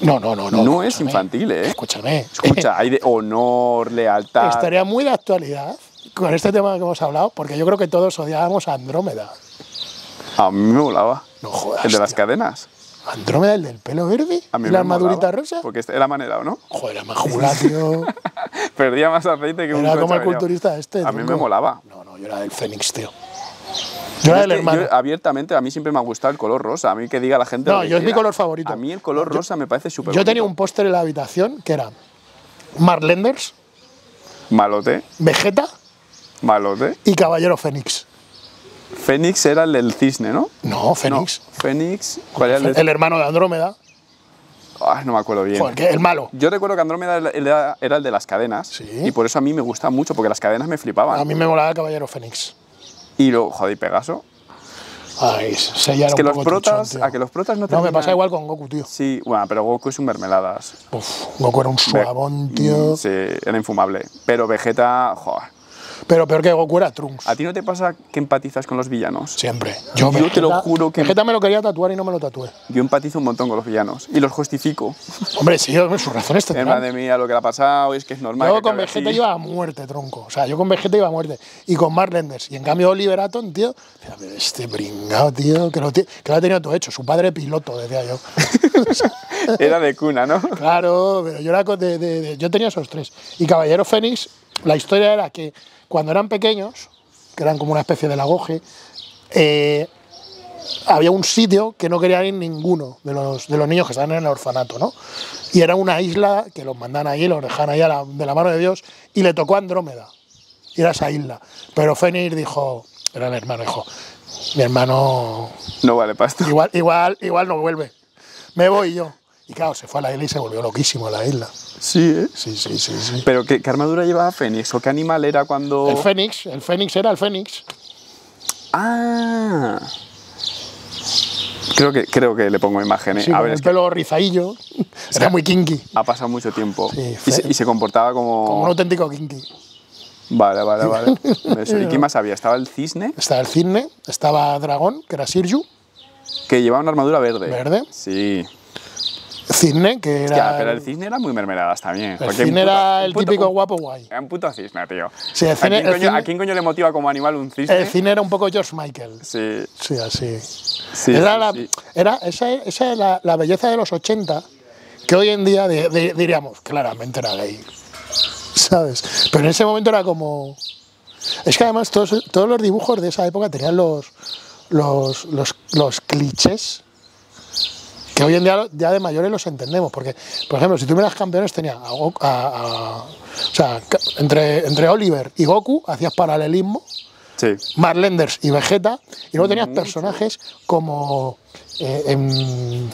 No, no, no. No, No es infantil, ¿eh? Escúchame. Escucha, hay de honor, lealtad. Estaría muy de actualidad con este tema que hemos hablado, porque yo creo que todos odiábamos a Andrómeda. A mí me molaba. No jodas. El de las tío. cadenas. Andrómeda, el del pelo verde A mí la armadurita rosa. Porque era manera, ¿o no? Joder, era majula, tío. Perdía más aceite que un Era como el culturista este. A mí me molaba. No, no, yo era del Fénix, tío. Yo era del hermano. yo, abiertamente, a mí siempre me ha gustado el color rosa. A mí que diga la gente. No, yo es mi color favorito. A mí el color rosa me parece súper Yo tenía un póster en la habitación que era Mark Lenders, Malote, Vegeta malote. y Caballero Fénix. Fénix era el del cisne, ¿no? No, Fénix. No, Fénix. ¿Cuál era el El hermano de Andrómeda. Ay, no me acuerdo bien. Joder, que el malo. Yo recuerdo que Andrómeda era- el de las cadenas. Sí. Y por eso a mí me gusta mucho, porque las cadenas me flipaban. A mí me molaba el Caballero Fénix. Y luego, joder, y Pegaso. Ay, se Es que un los poco protas, chuchón, tío. a que los protas no No, me pasa igual con Goku, tío. Sí, bueno, pero Goku es un mermeladas. Uf, Goku era un suavón, tío. Mm, Sí, era infumable. Pero Vegeta, joder. Pero peor que Goku era Trunks. ¿A ti no te pasa que empatizas con los villanos? Siempre. Yo te lo juro que- Vegeta me lo quería tatuar y no me lo tatué. Yo empatizo un montón con los villanos y los justifico. Hombre, sí, sus razones tendrán. de mía, lo que le ha pasado es que es normal. Yo que con Vegeta así. iba a muerte, tronco. O sea, yo con Vegeta iba a muerte. Y con Mark Lenders. Y en cambio Oliver Atom, tío, decía, "Pero este bringado, tío, que lo, que lo ha tenido todo hecho. Su padre piloto, decía yo. Era de cuna, ¿no? Claro, pero yo, era de- de- de- yo tenía esos tres. Y Caballero Fénix, la historia era que cuando eran pequeños, que eran como una especie de lagoje, eh, había un sitio que no quería ir ninguno de los, de los niños que estaban en el orfanato, ¿no? Y era una isla que los mandan ahí, los dejan ahí a la- de la mano de Dios, y le tocó a Andrómeda. Y era esa isla. Pero Fénix dijo, era el hermano, dijo, mi hermano No vale pasto. igual, igual, igual no vuelve. Me voy yo. Y claro, se fue a la isla y se volvió loquísimo a la isla. Sí, ¿eh? Sí, sí, sí, sí. ¿Pero qué, qué armadura llevaba Fénix? ¿O qué animal era cuando...? El Fénix, el Fénix era el Fénix. Ah... Creo que, creo que le pongo imágenes. Sí, a con ver, el es que pelo rizadillo. Era muy kinky. ha pasado mucho tiempo. Sí, y, se, y se comportaba como... Como un auténtico kinky. Vale, vale, vale. Eso. ¿Y qué más había? Estaba el cisne, Estaba el cisne, estaba Dragón, que era Sirju. que llevaba una armadura verde. ¿Verde? Sí. Cisne, que era. Ya, pero el cisne era muy mermeladas también. el cisne puto- era el puto- típico un- guapo guay. Era un puto cisne, tío. Sí, el ¿A, cisne- quién el coño, cisne- a quién coño le motiva como animal un cisne? El cisne era un poco George Michael. Sí, Sí, así. sí, era sí, la, sí. Era, esa, esa es la, la belleza de los 80, que hoy en día de- de- diríamos, claramente era gay. ¿Sabes? Pero en ese momento era como. Es que además todos, todos los dibujos de esa época tenían los, los, los, los clichés que hoy en día ya de mayores los entendemos. Porque, por ejemplo, si tú miras campeones, tenía a, Goku- a- a- o sea, entre, entre Oliver y Goku hacías paralelismo. Sí. Marlenders y Vegeta, y luego tenías personajes como. eh, em,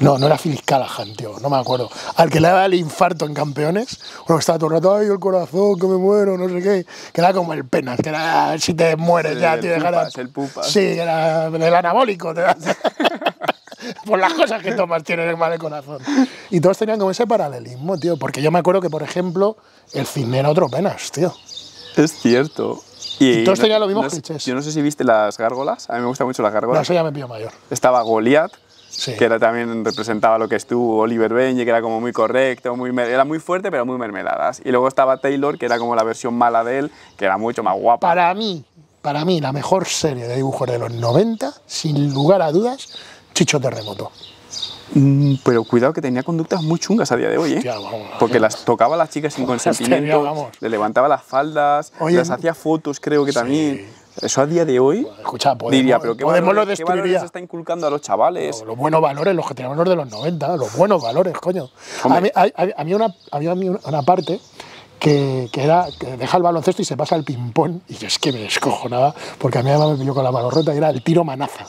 no, no era Phyllis Callahan, tío, no me acuerdo. Al que le daba el infarto en campeones, uno que estaba todo el rato, ay, el corazón, que me muero, no sé qué, que era como el penas, que era, "Ah, si te mueres Sí, ya, el tío, pupas, el pupas. Sí, que era el anabólico, te por las cosas que tomas tienes mal el corazón. Y todos tenían como ese paralelismo, tío, porque yo me acuerdo que, por ejemplo, el cisne era otro penas, tío. Es cierto. Y todos tenían los mismos no. Yo no sé si viste las gárgolas. A mí me gustan mucho las No, gárgolas. eso ya me pillo mayor. Estaba Goliath, Sí. que era también representaba lo que es tú, Oliver Benji, que era como muy correcto, muy, era muy fuerte, pero muy mermeladas. Y luego estaba Taylor, que era como la versión mala de él, que era mucho más guapa. Para mí, para mí, la mejor serie de dibujos de los 90, sin lugar a dudas, Chicho Terremoto. Mm, pero cuidado que tenía conductas muy chungas a día de hoy, ¿eh? Hostia, vamos. Porque las tocaba a las chicas sin consentimiento, le levantaba las faldas, Oye, les hacía fotos, creo que también. Eso a día de hoy Escucha, Podemos, diría, pero ¿qué Podemos lo valores, qué valores destruiría. está inculcando a los chavales? Los buenos valores, los que teníamos los de los 90, los buenos valores, coño. A mí, a una, había una parte que, que era que deja el baloncesto y se pasa al ping-pong, y yo es que me descojonaba, porque a mí además me pilló con la mano rota, y era el tiro manaza.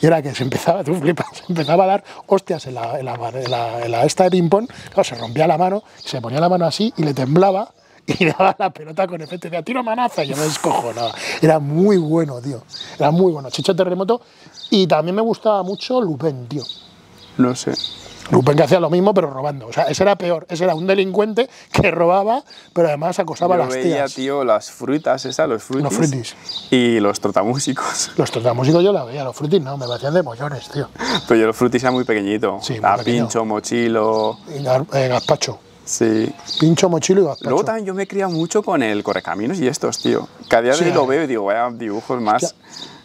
Y era que se empezaba, tú flipas, se empezaba a dar hostias en la, en la, en la- esta de ping-pong, claro, se rompía la mano, se ponía la mano así y le temblaba. Y daba la pelota con efecto decía, tiro manaza. Y yo me descojonaba. Era muy bueno, tío. Era muy bueno. Chicho Terremoto. Y también me gustaba mucho Lupin, tío. No sé. Lupin que hacía lo mismo, pero robando. O sea, ese era peor. Ese era un delincuente que robaba, pero además acosaba a Yo las veía, tías. tío, las frutas esas, los frutis. Los frutis. Y los trotamúsicos. Los trotamúsicos yo la veía, los frutis no, me parecían de mollones, tío. Pero yo los frutis era muy pequeñito. Sí, muy Ah, pequeño. pincho, mochilo. Y gar- eh, gazpacho. Sí. Pincho, mochilo y gazpacho. Luego también yo me he criado mucho con el Correcaminos y estos, tío. Cada día de Sí, hoy lo veo y digo, vaya dibujos más.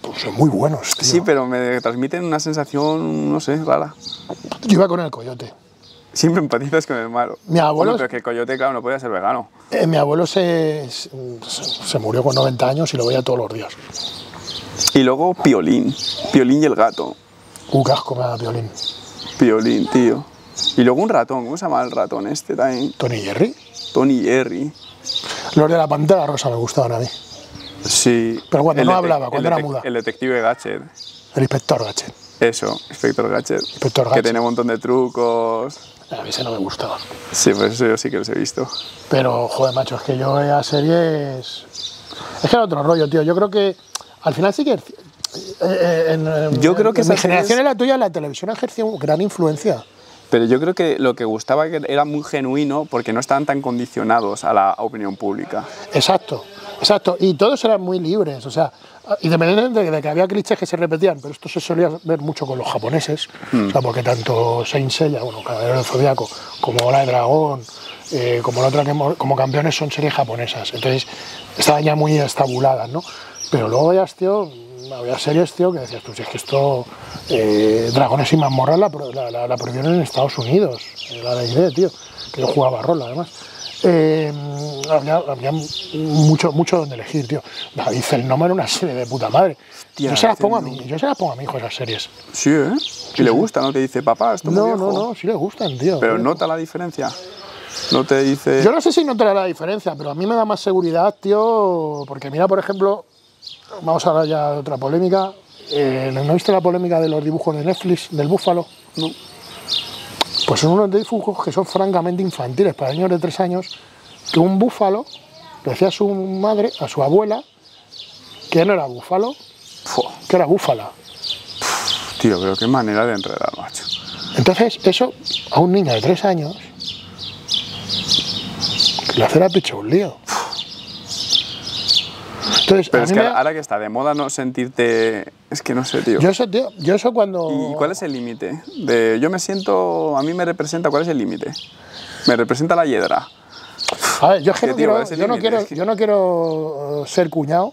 Pues son muy buenos, tío. Sí, pero me transmiten una sensación, no sé, rara. Yo iba con el coyote. Siempre empatizas con el malo. Mi abuelo- pero es que el coyote, claro, no podía ser vegano. Eh, mi abuelo se, se, se murió con 90 años y lo veía todos los días. Y luego Piolín. Piolín y el gato. Un casco me da violín. Piolín, tío. Y luego un ratón. ¿Cómo se llama el ratón este también? Tony Jerry. Tony Jerry. Los de la pantera rosa me gustaban a mí. Sí. Pero cuando no detec- hablaba, cuando era muda. El detective Gadget. El inspector Gachet. Eso, Inspector Gadget. Inspector Que Gadget. tiene un montón de trucos. A mí ese no me gustaba. Sí, pues eso yo sí que los he visto. Pero, joder, macho, es que yo veía series. Es que era otro rollo, tío. Yo creo que al final sí que. eh, eh, en, en- Yo creo que en mi esas generación y la tuya, la televisión ejerció gran influencia. Pero yo creo que lo que gustaba era muy genuino porque no estaban tan condicionados a la opinión pública. Exacto, exacto. Y todos eran muy libres, o sea, independientemente de, que había clichés que se repetían, pero esto se solía ver mucho con los japoneses, o sea, porque tanto Saint Seiya, bueno, Caballero del Zodiaco, como La de Dragón, eh, como la otra que como campeones son series japonesas, entonces estaban ya muy estabuladas, ¿no? Pero luego veías, tío, había series, tío, que decías tú, si es que esto, eh, Dragones y mazmorras la, la, la, la prohibieron en Estados Unidos, la de tío, que yo jugaba rol además. Eh, había, había mucho, mucho donde elegir, tío. David Fenómeno era una serie de puta madre. Hostia, yo se las pongo a mí, yo se las pongo a mi hijo esas series. Sí, ¿eh? Y le gusta, ¿no? Te dice, papá, esto muy No, no, viejo". no, sí le gustan, tío. Pero nota la diferencia. No te dice... Yo no sé si notará la diferencia, pero a mí me da más seguridad, tío, porque mira, por ejemplo, vamos a hablar ya de otra polémica. Eh, ¿No viste la polémica de los dibujos de Netflix, del búfalo? No. Pues son unos dibujos que son francamente infantiles para niños de tres años, que un búfalo le decía a su madre, a su abuela, que no era búfalo, Fua, que era búfala. tío, pero qué manera de enredar, macho. Entonces, eso a un niño de tres años le hace la picha un lío. Entonces, Pero es que me- ahora que está de moda no sentirte... Es que no sé, tío. yo eso, tío, yo eso cuando... ¿Y cuál es el límite? De yo me siento... A mí me representa... ¿Cuál es el límite? Me representa la hiedra. A ver, yo, es que ¿Qué, no tío? quiero, ¿Cuál es el yo, no quiero, Es que- yo no quiero ser cuñado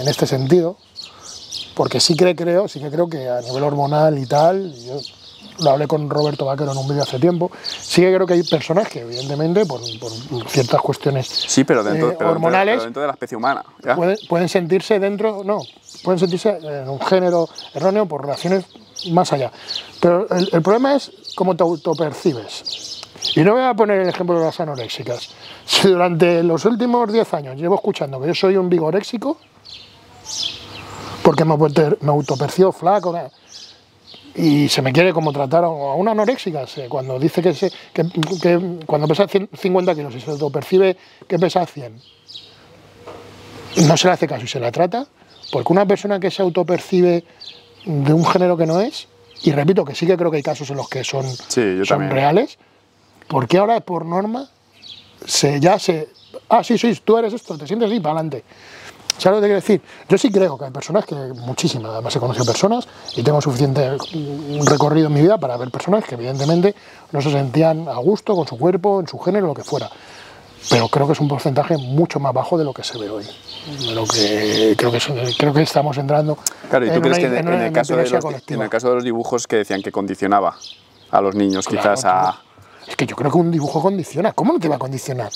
en este sentido, porque sí que creo, sí que creo que a nivel hormonal y tal, yo, lo hablé con Roberto Vaquero en un vídeo hace tiempo, sí que creo que hay personas que evidentemente por, por ciertas cuestiones Sí, pero dentro, eh, pero hormonales pero dentro de la especie humana. pueden, pueden sentirse dentro, no, pueden sentirse en un género erróneo por relaciones más allá. Pero el, el problema es cómo te autopercibes. Y no voy a poner el ejemplo de las anoréxicas. Si durante los últimos 10 años llevo escuchando que yo soy un vigoréxico, porque me, me autopercibo flaco, y se me quiere como tratar a una anoréxica, cuando dice que, se, que, que cuando pesa 100 50 kilos y se autopercibe que pesa 100, no se le hace caso y se la trata, porque una persona que se autopercibe de un género que no es, y repito que sí que creo que hay casos en los que son, Sí, son también. reales, ¿por qué ahora por norma se, ya se... Ah, sí, sí, tú eres esto, te sientes así, para adelante. ¿Sabes lo que quiero decir? Yo sí creo que hay personas que, muchísimas, además he conocido personas y tengo suficiente mm, recorrido en mi vida para ver personas que evidentemente no se sentían a gusto con su cuerpo, en su género, lo que fuera. Pero creo que es un porcentaje mucho más bajo de lo que se ve hoy. De lo que creo que, es- creo que estamos entrando Claro, ¿y tú en crees una- que en, el caso de los, colectiva. en el caso de los dibujos que decían que condicionaba a los niños Claro, quizás a... Es que yo creo que un dibujo condiciona. ¿Cómo no te va a condicionar?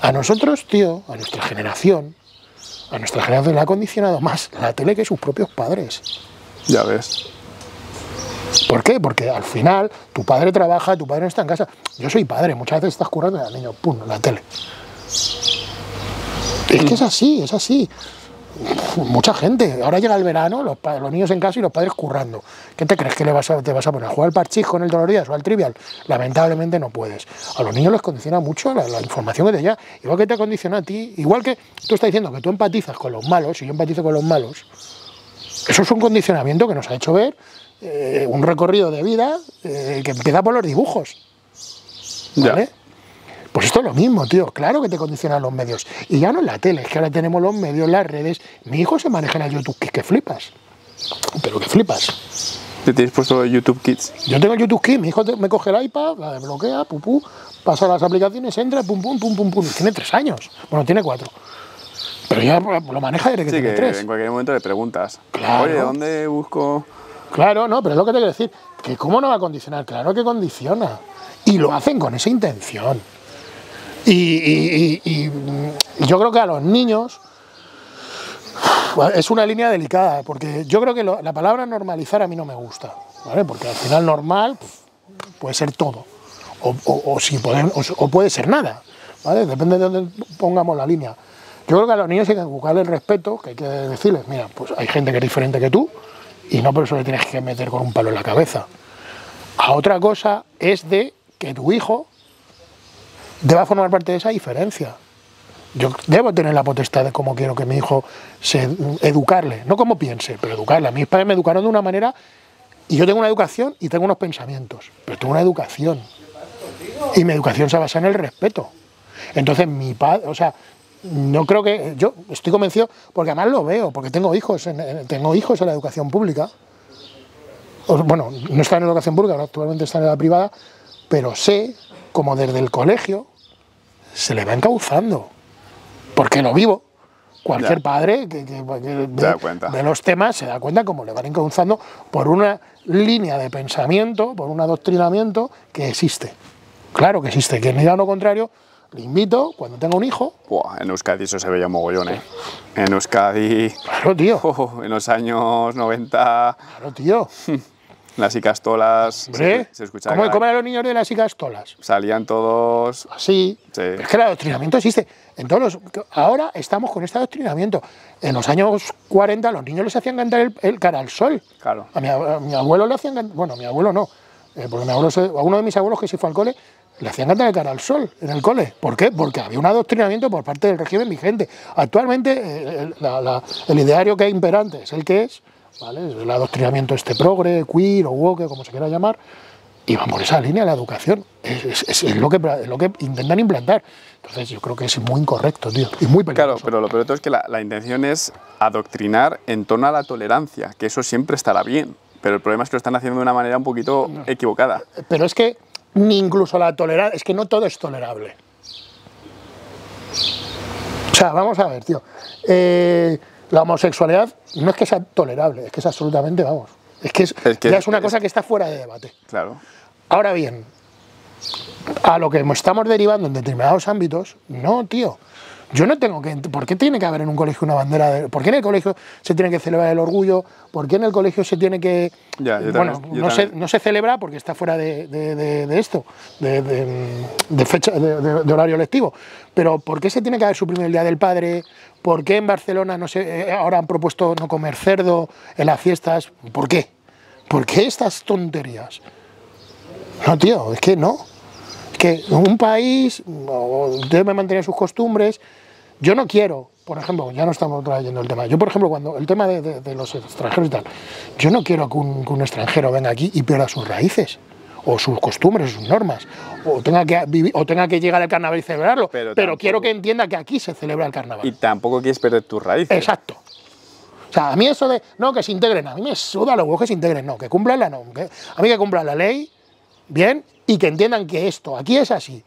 A nosotros, tío, a nuestra generación, a nuestra generación le ha condicionado más la tele que sus propios padres. Ya ves. ¿Por qué? Porque al final tu padre trabaja, tu padre no está en casa. Yo soy padre, muchas veces estás currando al niño, pum, la tele. Es que es así, es así. Mucha gente. Ahora llega el verano, los, los niños en casa y los padres currando. ¿Qué te crees que le vas a, te vas a poner? ¿A jugar al parchís con el días o al trivial? Lamentablemente no puedes. A los niños les condiciona mucho la, la información que te llega. Igual que te condiciona a ti. Igual que tú estás diciendo que tú empatizas con los malos y yo empatizo con los malos. Eso es un condicionamiento que nos ha hecho ver eh, un recorrido de vida eh, que empieza por los dibujos. Ya. Pues esto es lo mismo, tío. Claro que te condicionan los medios. Y ya no en la tele, es que ahora tenemos los medios, las redes. Mi hijo se maneja en el YouTube, que, que flipas. Pero que flipas. ¿Te tienes puesto YouTube Kids? Yo tengo el YouTube Kids, mi hijo me coge el iPad, la desbloquea, pum, pum, pasa las aplicaciones, entra, pum, pum, pum, pum, pum. Tiene tres años. Bueno, tiene cuatro. Pero ya lo maneja desde que Sí, tiene que tres. en cualquier momento le preguntas. Claro. Oye, ¿dónde busco...? Claro, no, pero es lo que te quiero decir. Que cómo no va a condicionar, claro que condiciona. Y lo hacen con esa intención. Y, yo creo que a los niños es una línea delicada, porque yo creo que la palabra normalizar a mí no me gusta, ¿vale? Porque al final normal pf, puede ser todo, o, si pueden- o puede ser nada, ¿vale? Depende de dónde pongamos la línea. Yo creo que a los niños hay que buscarles respeto, que hay que decirles, mira, pues hay gente que es diferente que tú y no por eso le tienes que meter con un palo en la cabeza. A otra cosa es de que tu hijo deba formar parte de esa diferencia. Yo debo tener la potestad de cómo quiero que mi hijo se educarle, no como piense, pero educarle. Mis padres me educaron de una manera y yo tengo una educación y tengo unos pensamientos, pero tengo una educación. Y mi educación se basa en el respeto. Entonces mi padre, o sea, no creo que yo estoy convencido porque además lo veo, porque tengo hijos, en- en- tengo hijos en la educación pública. O- bueno, no están en la educación pública, actualmente están en la privada, pero sé como desde el colegio se le va encauzando, porque lo vivo. Cualquier Ya. padre que, que- que ve, los temas se da cuenta cómo le van encauzando por una línea de pensamiento, por un adoctrinamiento que existe. Claro que existe. Quien diga lo contrario, le invito, cuando tenga un hijo, Buah, en Euskadi eso se veía mogollón, ¿eh? En Euskadi, claro, tío, oh, en los años 90, claro, tío. las icastolas, Hombre, se, se ¿cómo que comen a los niños de las icastolas? salían todos... Así. Sí. Es que el adoctrinamiento existe. En todos los, ahora estamos con este adoctrinamiento. En los años 40 a los niños les hacían cantar el, el cara al sol. Claro. A mi, a mi abuelo le hacían cantar, bueno, a mi abuelo no, eh, porque mi abuelo a uno de mis abuelos que se fue al cole le hacían cantar el cara al sol en el cole. ¿Por qué? Porque había un adoctrinamiento por parte del régimen vigente. Actualmente eh, el, la- la- el ideario que es imperante es el que es, ¿vale? El adoctrinamiento este progre, queer o woke, como se quiera llamar, y van por esa línea la educación. Es, es- es- es lo, que, lo que intentan implantar. Entonces yo creo que es muy incorrecto, tío, y muy Claro, peligroso. pero lo peor de todo es que la, la intención es adoctrinar en torno a la tolerancia, que eso siempre estará bien. Pero el problema es que lo están haciendo de una manera un poquito equivocada. Pero es que ni incluso la tolerancia, es que no todo es tolerable. O sea, vamos a ver, tío. Eh, la homosexualidad no es que sea tolerable, es que es absolutamente, vamos, Es que, es, Es que ya es- es una cosa que está fuera de debate. Claro. Ahora bien, a lo que estamos derivando en determinados ámbitos, no, tío. Yo no tengo que. ¿Por qué tiene que haber en un colegio una bandera? De, ¿Por qué en el colegio se tiene que celebrar el orgullo? ¿Por qué en el colegio se tiene que.? Ya, yo bueno, también- yo no, se, no se celebra porque está fuera de, de- esto, de, fecha, de, horario lectivo. Pero ¿por qué se tiene que haber suprimido el Día del Padre? ¿Por qué en Barcelona no se, eh, ahora han propuesto no comer cerdo en las fiestas? ¿Por qué? ¿Por qué estas tonterías? No, tío, es que no. Que un país debe mantener sus costumbres. Yo no quiero, por ejemplo, ya no estamos trayendo el tema. Yo, por ejemplo, cuando el tema de, de- de los extranjeros y tal, yo no quiero que un, que un extranjero venga aquí y pierda sus raíces, o sus costumbres, sus normas, o tenga que, vivir, o tenga que llegar al carnaval y celebrarlo. Pero quiero que entienda que aquí se celebra el carnaval. Y tampoco quieres perder tus raíces. Exacto. O sea, a mí eso de, no, que se integren, a mí me suda los huevos que se integren, no, que cumplan la no, que- a mí que cumplan la ley, bien, y que entiendan que esto aquí es así.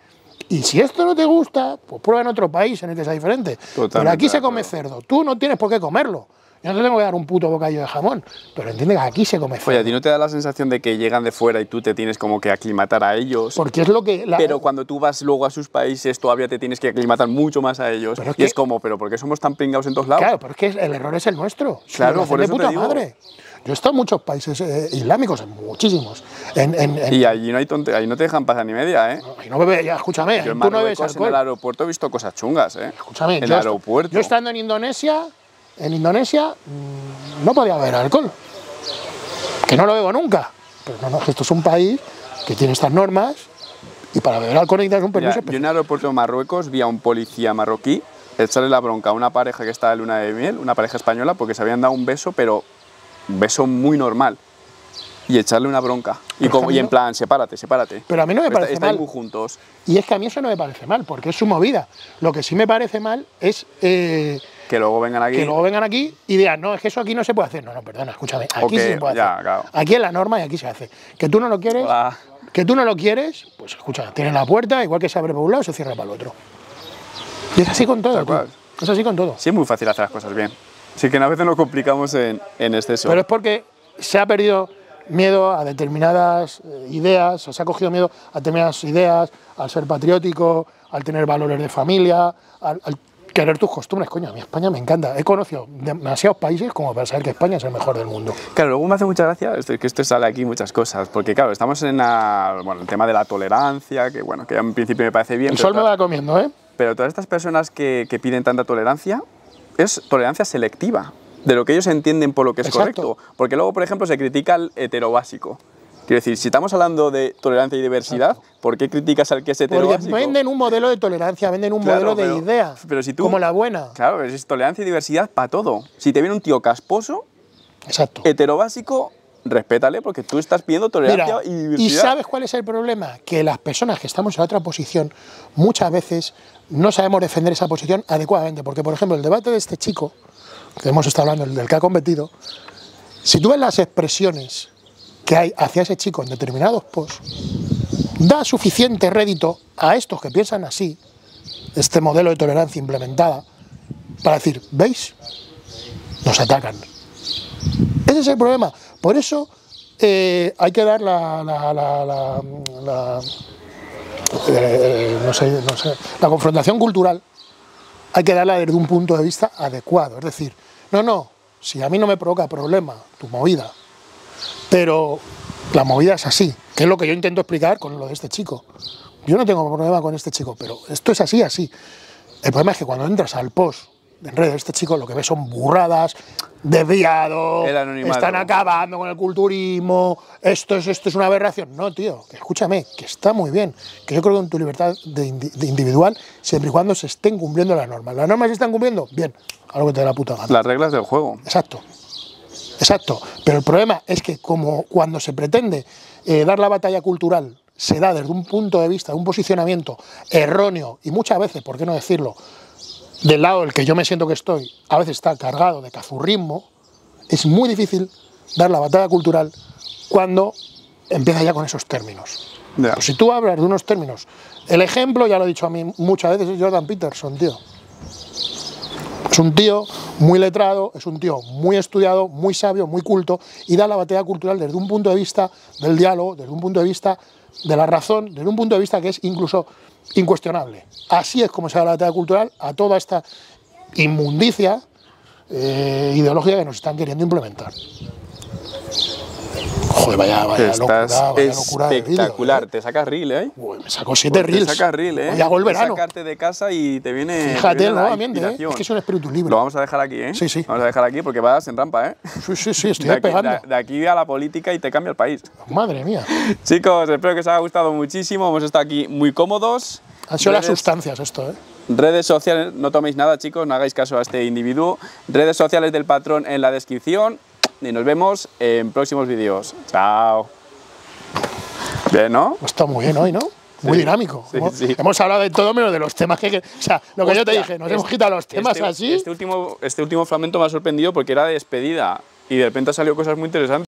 Y si esto no te gusta, pues prueba en otro país en el que sea diferente. pero Totalmente aquí de se come cerdo, tú no tienes por qué comerlo. Yo no te tengo que dar un puto bocadillo de jamón, pero entiende que aquí se come Oye. ¿a ti no te da la sensación de que llegan de fuera y tú te tienes como que aclimatar a ellos? Porque es lo que... la- Pero cuando tú vas luego a sus países todavía te tienes que aclimatar mucho más a ellos. Pero es y que- es como, ¿pero por qué somos tan pringados en todos lados? Claro, pero es que el error es el nuestro. Claro, por de eso te puta digo. madre. Yo he estado en muchos países eh, islámicos, en muchísimos. En, en- en- Y allí no hay tonte ahí no te dejan pasar ni media, ¿eh? y no bebe- ya, escúchame, Yo en tú no bebes en el aeropuerto he visto cosas chungas, ¿eh? Escúchame, en el yo, aeropuerto. yo estando en Indonesia, en Indonesia mm, no podía beber alcohol. Que no lo bebo nunca. Pero no, no, esto es un país que tiene estas normas y para beber alcohol necesitas un permiso yo en el aeropuerto de Marruecos vi a un policía marroquí echarle la bronca a una pareja que estaba de luna de miel, una pareja española, porque se habían dado un beso, pero beso muy normal. Y echarle una bronca. Y, como, y en plan, sepárate, sepárate. Pero a mí no me parece mal. muy juntos. Y es que a mí eso no me parece mal, porque es su movida. Lo que sí me parece mal es eh, Que luego vengan aquí. que luego vengan aquí y digan, no, es que eso aquí no se puede hacer. No, no, perdona, escúchame, aquí sí se puede ya, hacer. claro. Aquí es la norma y aquí se hace. Que tú no lo quieres, Hola. que tú no lo quieres, pues escucha, tienes la puerta, igual que se abre por un lado, se cierra para el otro. Y es así con todo. Es así con todo. Sí, es muy fácil hacer las cosas bien. Sí que a veces nos complicamos en, en exceso. Pero es porque se ha perdido miedo a determinadas eh, ideas, o se ha cogido miedo a determinadas ideas, al ser patriótico, al tener valores de familia, al, al querer tus costumbres. Coño, a mí España me encanta. He conocido demasiados países como para saber que España es el mejor del mundo. Claro, luego me hace mucha gracia que esto sale aquí muchas cosas, porque claro, estamos en la- bueno, el tema de la tolerancia, que bueno, que en principio me parece bien, El sol me va comiendo, ¿eh? pero todas estas personas que, que piden tanta tolerancia, es tolerancia selectiva, de lo que ellos entienden por lo que es Exacto. correcto. Porque luego, por ejemplo, se critica al heterobásico. Quiero decir, si estamos hablando de tolerancia y diversidad, ¿por qué criticas al que es Porque heterobásico? venden un modelo de tolerancia, venden un Claro, modelo de pero- idea, pero si tú- como la buena. Claro, es tolerancia y diversidad para todo. Si te viene un tío casposo, Exacto. heterobásico, respétale porque tú estás pidiendo tolerancia Mira, y ¿y diversidad. sabes cuál es el problema? Que las personas que estamos en la otra posición muchas veces no sabemos defender esa posición adecuadamente. Porque, por ejemplo, el debate de este chico, que hemos estado hablando, el del que ha competido, si tú ves las expresiones que hay hacia ese chico en determinados posts, da suficiente rédito a estos que piensan así, este modelo de tolerancia implementada, para decir, ¿veis? Nos atacan. Ese es el problema. Por eso eh, hay que dar la- eh, no sé, no sé, la confrontación cultural. Hay que darla desde un punto de vista adecuado. Es decir, no, no, si a mí no me provoca problema tu movida, pero la movida es así, que es lo que yo intento explicar con lo de este chico. Yo no tengo problema con este chico, pero esto es así, así. El problema es que cuando entras al post en redes de este chico, lo que ves son burradas, desviado, están acabando con el culturismo, esto es, esto es una aberración. No, tío, escúchame, que está muy bien, que yo creo que en tu libertad de, indi- de individual, siempre y cuando se estén cumpliendo las normas. ¿Las normas se están cumpliendo? Bien, a lo que te dé la puta gana. Las reglas del juego. Exacto. Exacto. Pero el problema es que como cuando se pretende eh, dar la batalla cultural se da desde un punto de vista, de un posicionamiento erróneo y muchas veces, por qué no decirlo, del lado del que yo me siento que estoy, a veces está cargado de cazurrismo, es muy difícil dar la batalla cultural cuando empieza ya con esos términos. Ya. Pues si tú hablas de unos términos, el ejemplo, ya lo he dicho a mí muchas veces, es Jordan Peterson, tío. Es un tío muy letrado, es un tío muy estudiado, muy sabio, muy culto y da la batalla cultural desde un punto de vista del diálogo, desde un punto de vista de la razón, desde un punto de vista que es incluso incuestionable. Así es como se da la batalla cultural a toda esta inmundicia eh, ideológica que nos están queriendo implementar. Joder, vaya, vaya Estás locura, vaya locura de vídeo, espectacular. ¿eh? Te sacas reel, ¿eh? Uy, me sacó siete reels. Te sacas reel, ¿eh? Hoy hago el verano. sacarte de casa y te viene. Fíjate te viene la nuevamente, ¿eh? es que es un espíritu libre. Lo vamos a dejar aquí, ¿eh? Sí, sí. Vamos a dejar aquí porque vas en rampa, ¿eh? Sí, sí, sí, estoy De aquí, pegando. de- de aquí a la política y te cambia el país. Madre mía. Chicos, espero que os haya gustado muchísimo. Hemos estado aquí muy cómodos. Han sido las sustancias esto, ¿eh? Redes sociales, no toméis nada, chicos, no hagáis caso a este individuo. Redes sociales del patrón en la descripción. Y nos vemos en próximos vídeos. Chao. Bien, ¿no? Está muy bien hoy, ¿no? Muy Sí, dinámico. sí, hemos, sí. hemos hablado de todo menos de los temas que... que- o sea, lo que yo te dije, nos este- hemos quitado los temas este- así... Este último, este último fragmento me ha sorprendido porque era de despedida y de repente han salido cosas muy interesantes.